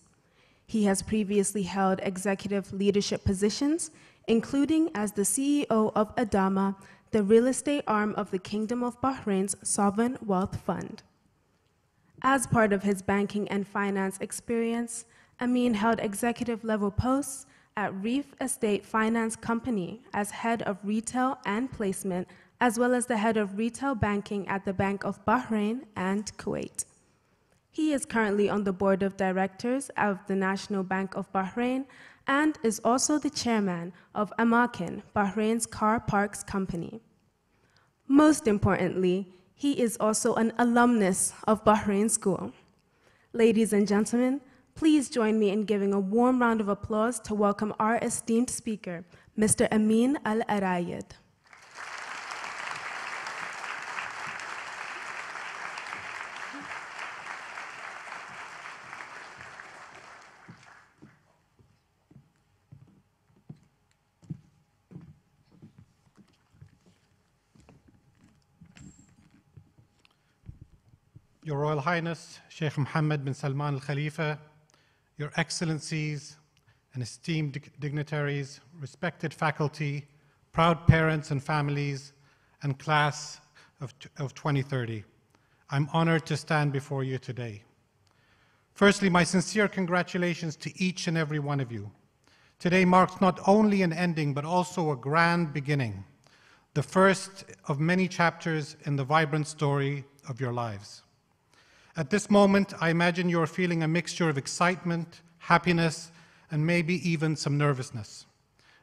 He has previously held executive leadership positions, including as the CEO of Edamah, the real estate arm of the Kingdom of Bahrain's Sovereign Wealth Fund. As part of his banking and finance experience, Amin held executive level posts at Reef Estate Finance Company as head of retail and placement as well as the head of retail banking at the Bank of Bahrain and Kuwait. He is currently on the board of directors of the National Bank of Bahrain and is also the chairman of Amakin, Bahrain's car parks company. Most importantly, he is also an alumnus of Bahrain School. Ladies and gentlemen, please join me in giving a warm round of applause to welcome our esteemed speaker, Mr. Amin Al Rayed. Your Royal Highness Sheikh Mohammed bin Salman Al Khalifa, Your Excellencies and esteemed dignitaries, respected faculty, proud parents and families, and class of, of 2030. I'm honored to stand before you today. Firstly, my sincere congratulations to each and every one of you. Today marks not only an ending, but also a grand beginning, the first of many chapters in the vibrant story of your lives. At this moment, I imagine you're feeling a mixture of excitement, happiness, and maybe even some nervousness.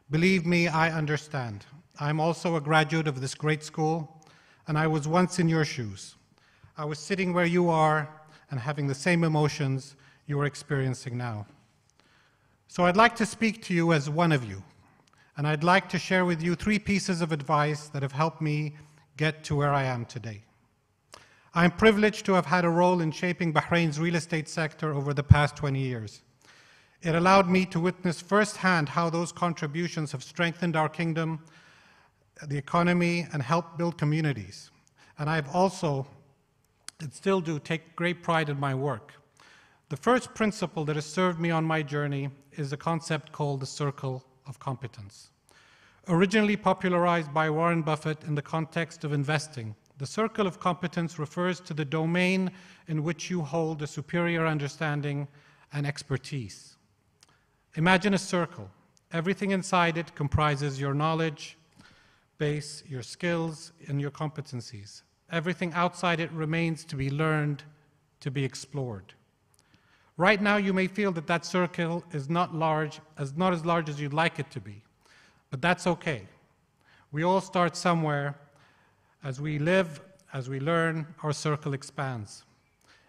Believe me, I understand. I'm also a graduate of this great school, and I was once in your shoes. I was sitting where you are and having the same emotions you are experiencing now. So I'd like to speak to you as one of you, and I'd like to share with you three pieces of advice that have helped me get to where I am today. I'm privileged to have had a role in shaping Bahrain's real estate sector over the past 20 years. It allowed me to witness firsthand how those contributions have strengthened our kingdom, the economy, and helped build communities. And I've also, and still do, take great pride in my work. The first principle that has served me on my journey is a concept called the circle of competence. Originally popularized by Warren Buffett in the context of investing, the circle of competence refers to the domain in which you hold a superior understanding and expertise. Imagine a circle. Everything inside it comprises your knowledge base, your skills, and your competencies. Everything outside it remains to be learned, to be explored. Right now, you may feel that that circle is not large, as not as large as you'd like it to be, but that's okay. We all start somewhere. As we live, as we learn, our circle expands.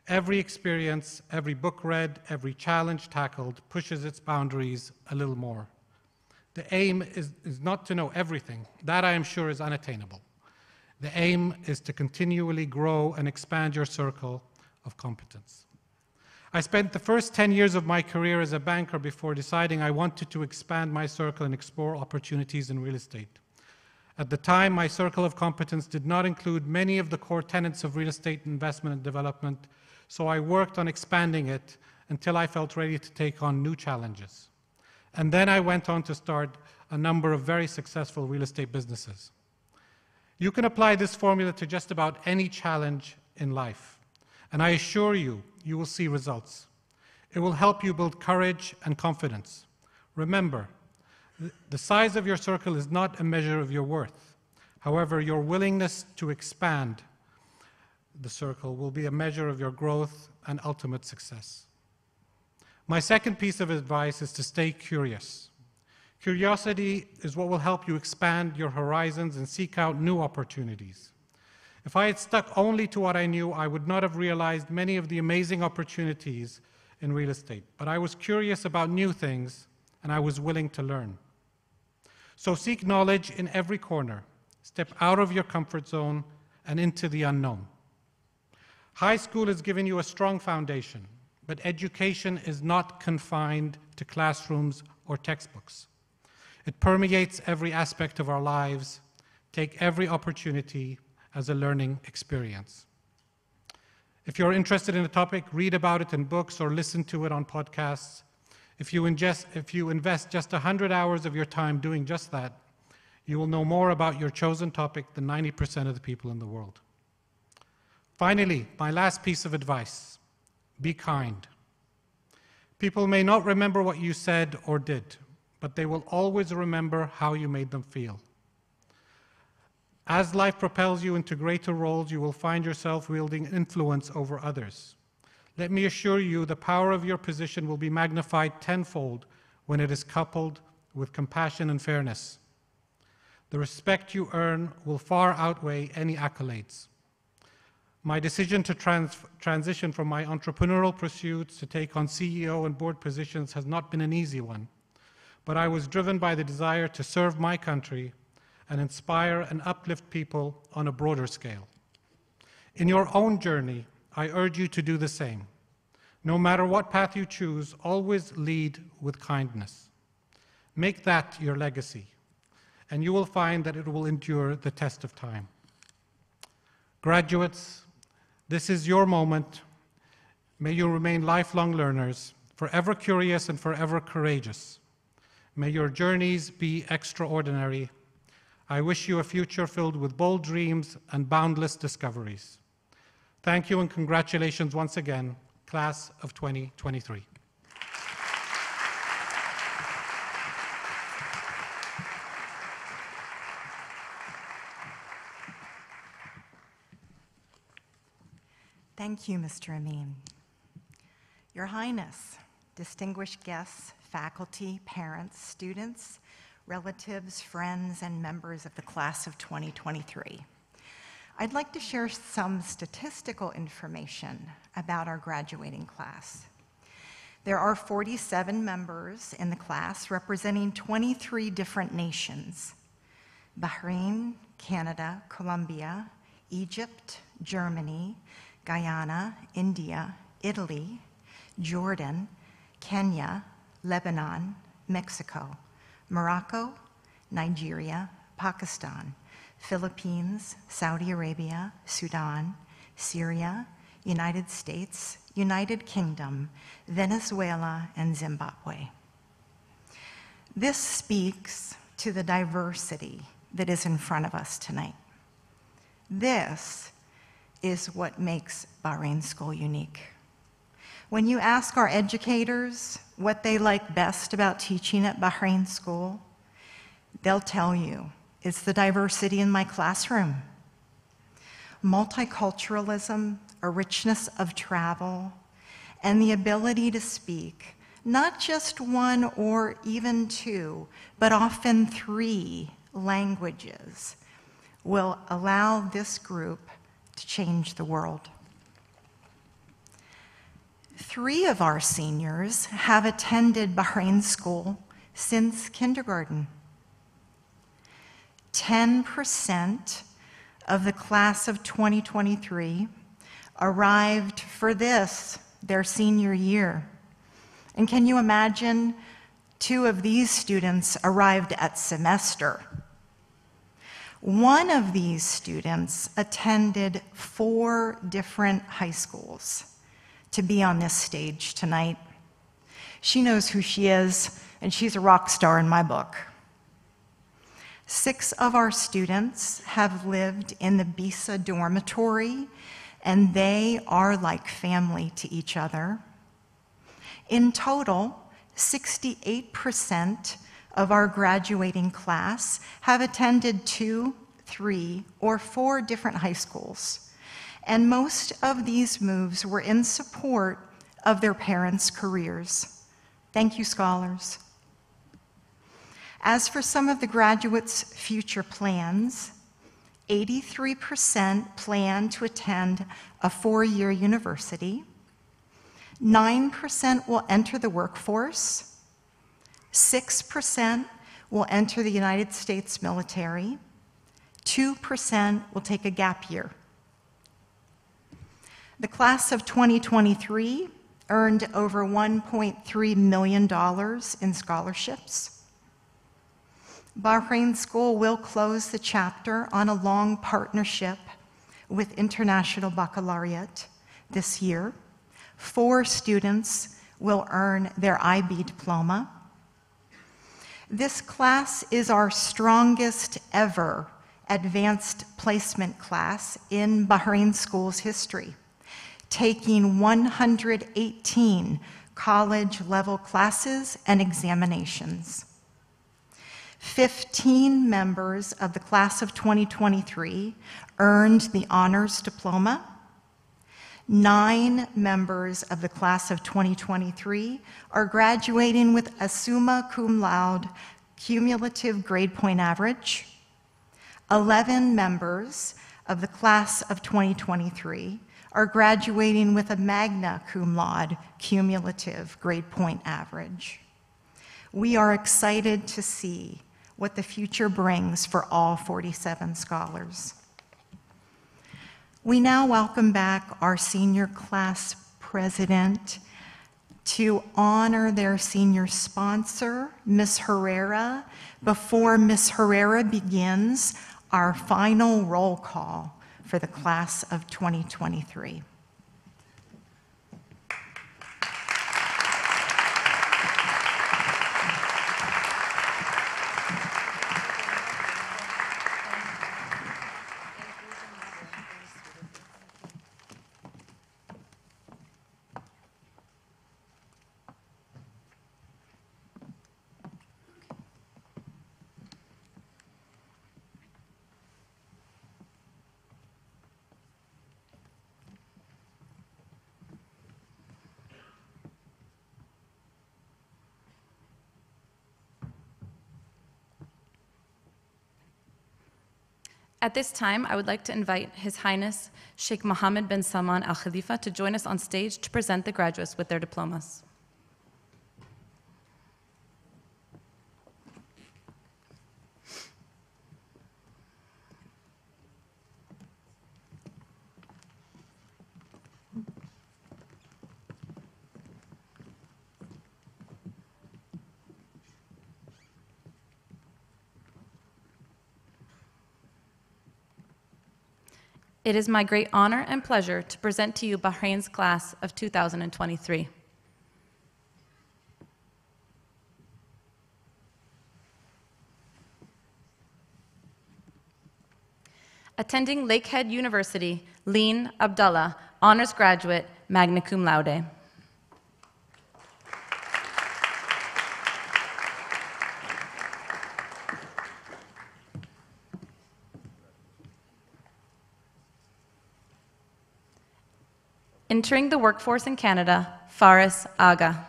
Every experience, every book read, every challenge tackled pushes its boundaries a little more. The aim is, is not to know everything, that I am sure is unattainable. The aim is to continually grow and expand your circle of competence. I spent the first 10 years of my career as a banker before deciding I wanted to expand my circle and explore opportunities in real estate. At the time, my circle of competence did not include many of the core tenets of real estate investment and development, so I worked on expanding it until I felt ready to take on new challenges. And then I went on to start a number of very successful real estate businesses. You can apply this formula to just about any challenge in life, and I assure you, you will see results. It will help you build courage and confidence. Remember, the size of your circle is not a measure of your worth. However, your willingness to expand the circle will be a measure of your growth and ultimate success. My second piece of advice is to stay curious. Curiosity is what will help you expand your horizons and seek out new opportunities. If I had stuck only to what I knew, I would not have realized many of the amazing opportunities in real estate. But I was curious about new things and I was willing to learn. So seek knowledge in every corner. Step out of your comfort zone and into the unknown. High school has given you a strong foundation, but education is not confined to classrooms or textbooks. It permeates every aspect of our lives. Take every opportunity as a learning experience. If you're interested in a topic, read about it in books or listen to it on podcasts. If you, ingest, if you invest just 100 hours of your time doing just that, you will know more about your chosen topic than 90% of the people in the world. Finally, my last piece of advice be kind. People may not remember what you said or did, but they will always remember how you made them feel. As life propels you into greater roles, you will find yourself wielding influence over others. Let me assure you, the power of your position will be magnified tenfold when it is coupled with compassion and fairness. The respect you earn will far outweigh any accolades. My decision to trans- transition from my entrepreneurial pursuits to take on CEO and board positions has not been an easy one, but I was driven by the desire to serve my country and inspire and uplift people on a broader scale. In your own journey, I urge you to do the same. No matter what path you choose, always lead with kindness. Make that your legacy, and you will find that it will endure the test of time. Graduates, this is your moment. May you remain lifelong learners, forever curious and forever courageous. May your journeys be extraordinary. I wish you a future filled with bold dreams and boundless discoveries. Thank you and congratulations once again, class of 2023. Thank you, Mr. Amin. Your Highness, distinguished guests, faculty, parents, students, relatives, friends, and members of the class of 2023. I'd like to share some statistical information about our graduating class. There are 47 members in the class representing 23 different nations Bahrain, Canada, Colombia, Egypt, Germany, Guyana, India, Italy, Jordan, Kenya, Lebanon, Mexico, Morocco, Nigeria, Pakistan, Philippines, Saudi Arabia, Sudan, Syria, United States, United Kingdom, Venezuela, and Zimbabwe. This speaks to the diversity that is in front of us tonight. This is what makes Bahrain School unique. When you ask our educators what they like best about teaching at Bahrain School, they'll tell you it's the diversity in my classroom. Multiculturalism, a richness of travel, and the ability to speak not just one or even two, but often three languages will allow this group to change the world. Three of our seniors have attended Bahrain School since kindergarten. 10% of the class of 2023 arrived for this, their senior year. And can you imagine? Two of these students arrived at semester. One of these students attended four different high schools to be on this stage tonight. She knows who she is, and she's a rock star in my book. Six of our students have lived in the Bisa dormitory, and they are like family to each other. In total, 68% of our graduating class have attended two, three, or four different high schools. And most of these moves were in support of their parents' careers. Thank you, scholars. As for some of the graduates' future plans, 83% plan to attend a four year university, 9% will enter the workforce, 6% will enter the United States military, 2% will take a gap year. The class of 2023 earned over $1.3 million in scholarships. Bahrain School will close the chapter on a long partnership with International Baccalaureate this year. Four students will earn their IB diploma. This class is our strongest ever advanced placement class in Bahrain School's history, taking 118 college level classes and examinations. 15 members of the class of 2023 earned the honors diploma. Nine members of the class of 2023 are graduating with a summa cum laude cumulative grade point average. 11 members of the class of 2023 are graduating with a magna cum laude cumulative grade point average. We are excited to see what the future brings for all 47 scholars. We now welcome back our senior class president to honor their senior sponsor, Ms. Herrera, before Ms. Herrera begins our final roll call for the class of 2023. At this time, I would like to invite His Highness Sheikh Mohammed bin Salman Al Khalifa to join us on stage to present the graduates with their diplomas. It is my great honor and pleasure to present to you Bahrain's class of 2023. Attending Lakehead University, Lean Abdullah, honors graduate, magna cum laude. Entering the workforce in Canada, Faris Aga.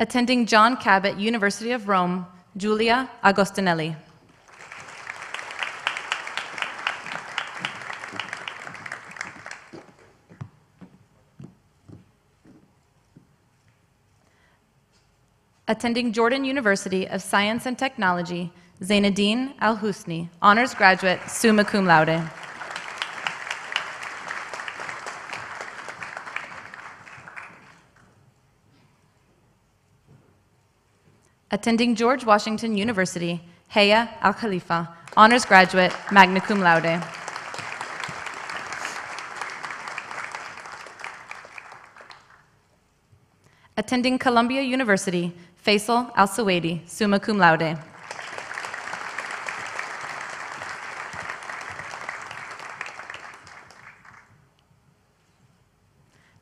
Attending John Cabot University of Rome, Giulia Agostinelli. Attending Jordan University of Science and Technology, Zainadine Al Husni, honors graduate, summa cum laude. Attending George Washington University, Haya Al Khalifa, honors graduate, magna cum laude. Attending Columbia University, Faisal Al Suwaidi, summa cum laude.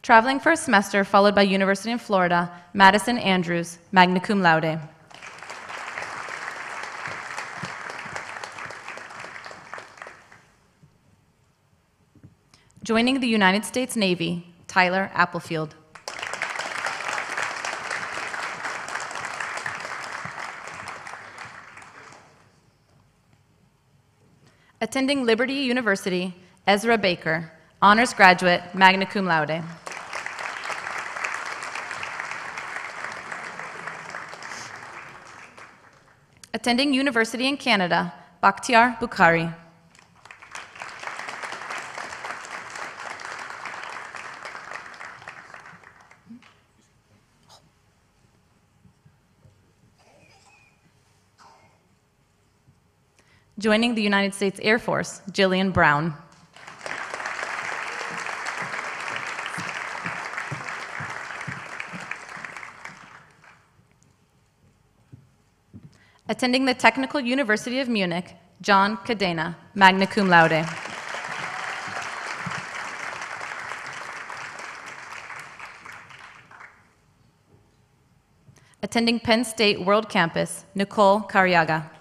Traveling for a semester, followed by University in Florida, Madison Andrews, magna cum laude. Joining the United States Navy, Tyler Applefield. Attending Liberty University, Ezra Baker, honors graduate, magna cum laude. Attending University in Canada, Bakhtiar Bukhari. Joining the United States Air Force, Jillian Brown. Attending the Technical University of Munich, John Cadena, magna cum laude. Attending Penn State World Campus, Nicole Carriaga.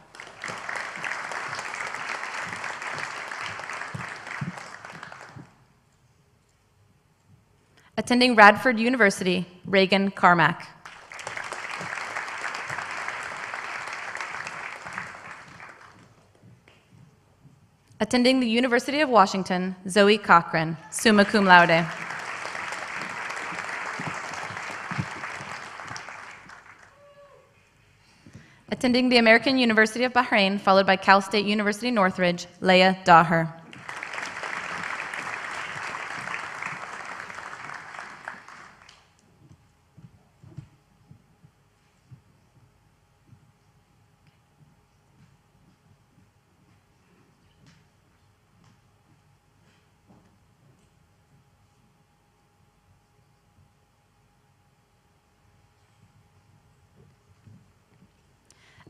Attending Radford University, Reagan Carmack. Attending the University of Washington, Zoe Cochran, summa cum laude. Attending the American University of Bahrain, followed by Cal State University Northridge, Leah Daher.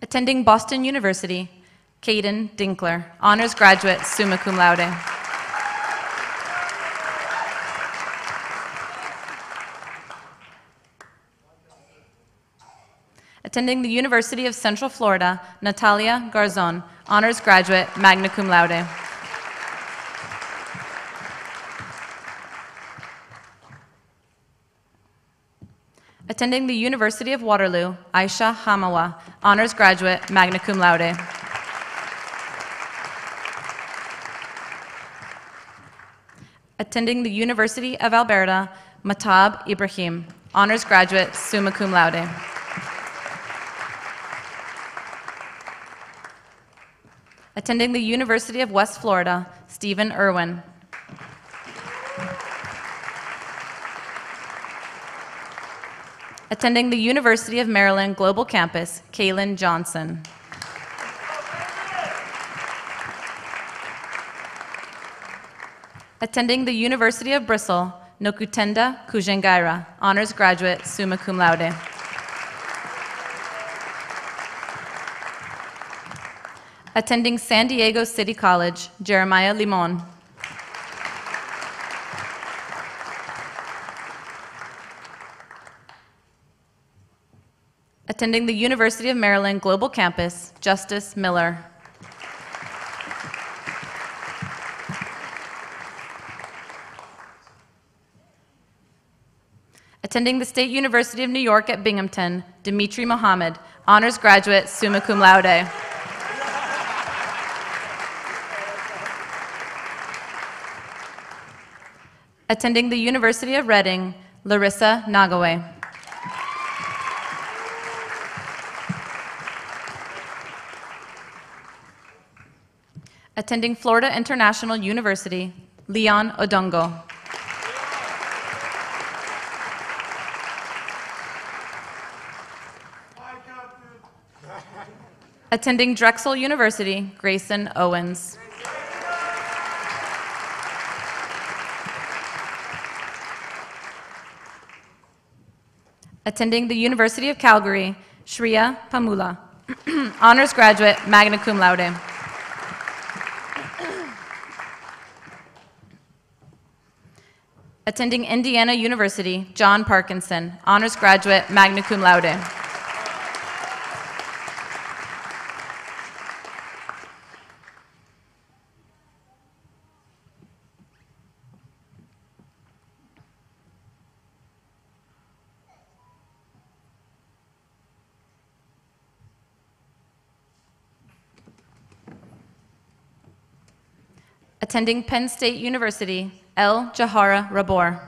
Attending Boston University, Caden Dinkler, honors graduate, summa cum laude. Attending the University of Central Florida, Natalia Garzon, honors graduate, magna cum laude. Attending the University of Waterloo, Aisha Hamawa, honors graduate, magna cum laude. Attending the University of Alberta, Matab Ibrahim, honors graduate, summa cum laude. Attending the University of West Florida, Stephen Irwin. Attending the University of Maryland Global Campus, Kaylin Johnson. Attending the University of Bristol, Nokutenda Kujengaira, honors graduate, summa cum laude. Attending San Diego City College, Jeremiah Limon. Attending the University of Maryland Global Campus, Justice Miller. Attending the State University of New York at Binghamton, Dimitri Mohammed, honors graduate, summa cum laude. Attending the University of Reading, Larissa Nagaway. Attending Florida International University, Leon Odongo. Attending Drexel University, Grayson Owens. Attending the University of Calgary, Shreya Pamula, honors graduate, magna cum laude. Attending Indiana University, John Parkinson, honors graduate, magna cum laude. Attending Penn State University, El Jahara Rabor.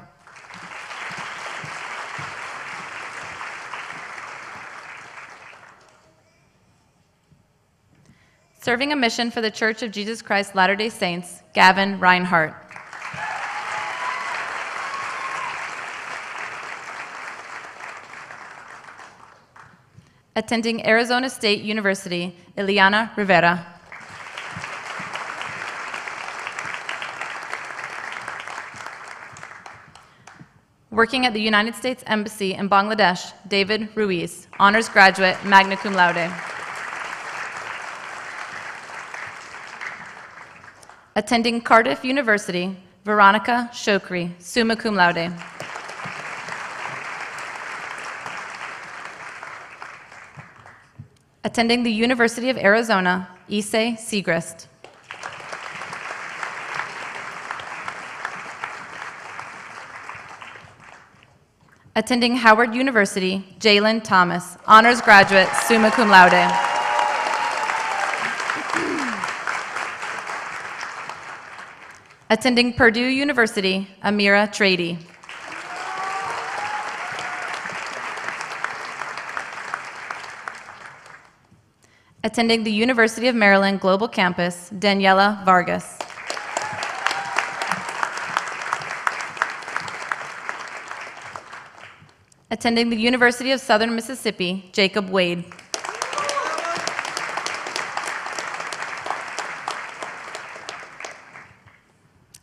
Serving a mission for the Church of Jesus Christ Latter day Saints, Gavin Reinhardt. Attending Arizona State University, Ileana Rivera. Working at the United States Embassy in Bangladesh, David Ruiz, honors graduate, magna cum laude. Attending Cardiff University, Veronica Shokri, summa cum laude. Attending the University of Arizona, Issei Segrist. Attending Howard University, Jalen Thomas, honors graduate, summa cum laude. Attending Purdue University, Amira Trady. Attending the University of Maryland Global Campus, Daniela Vargas. Attending the University of Southern Mississippi, Jacob Wade.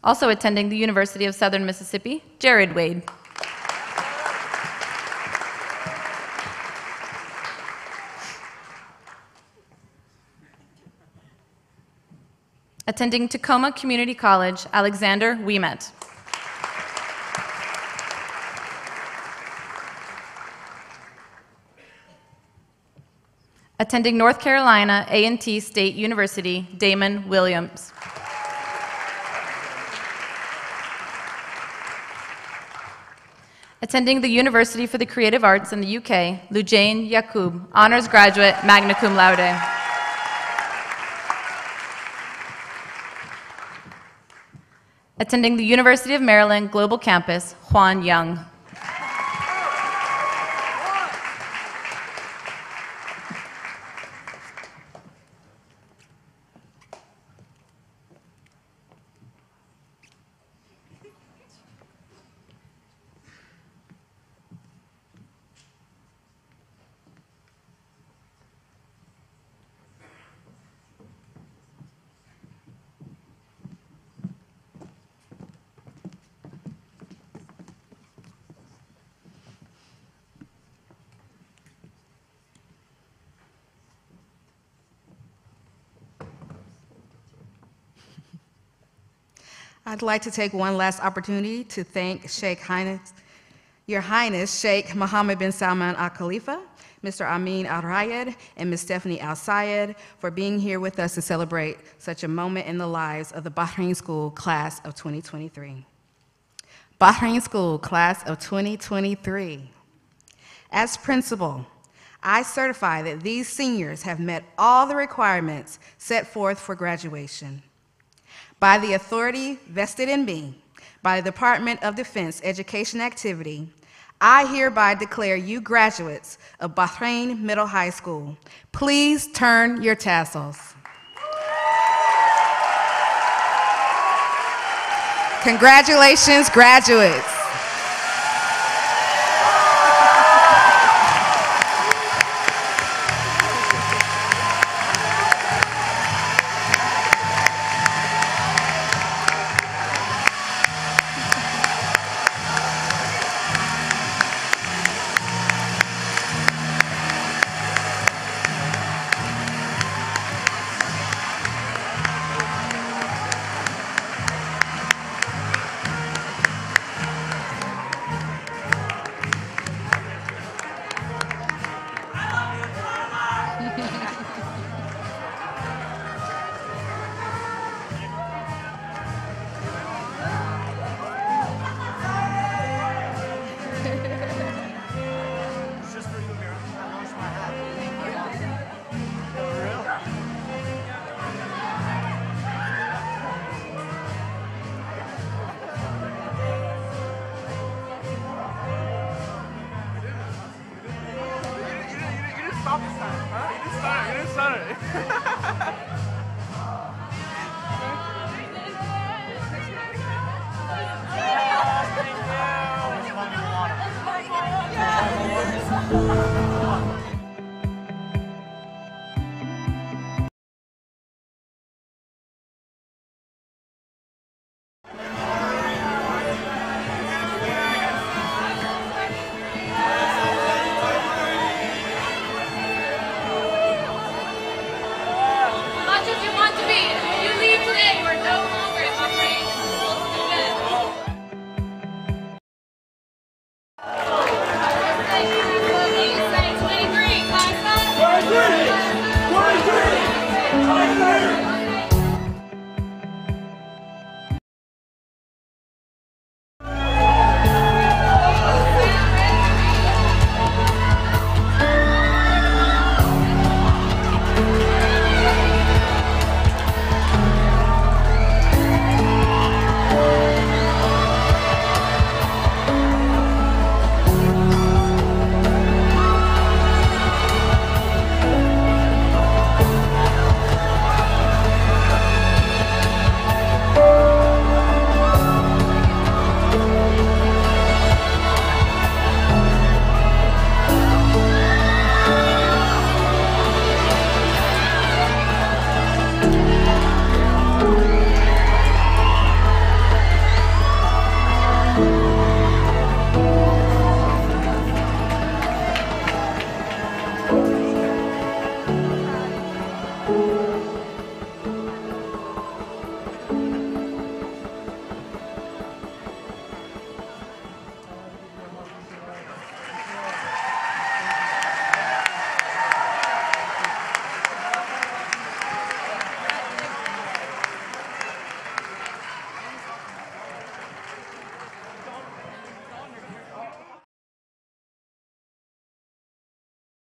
Also attending the University of Southern Mississippi, Jared Wade. Attending Tacoma Community College, Alexander Wiemet. Attending North Carolina A&T State University, Damon Williams. Attending the University for the Creative Arts in the UK, Lujane Yakub, honors graduate, magna cum laude. Attending the University of Maryland Global Campus, Juan Young. I'd like to take one last opportunity to thank Sheikh Highness, Your Highness Sheikh Mohammed bin Salman Al Khalifa, Mr. Amin Al Rayed, and Ms. Stephanie Al Sayed for being here with us to celebrate such a moment in the lives of the Bahrain School class of 2023. Bahrain School class of 2023. As principal, I certify that these seniors have met all the requirements set forth for graduation. By the authority vested in me by the Department of Defense Education Activity, I hereby declare you graduates of Bahrain Middle High School. Please turn your tassels. Congratulations, graduates.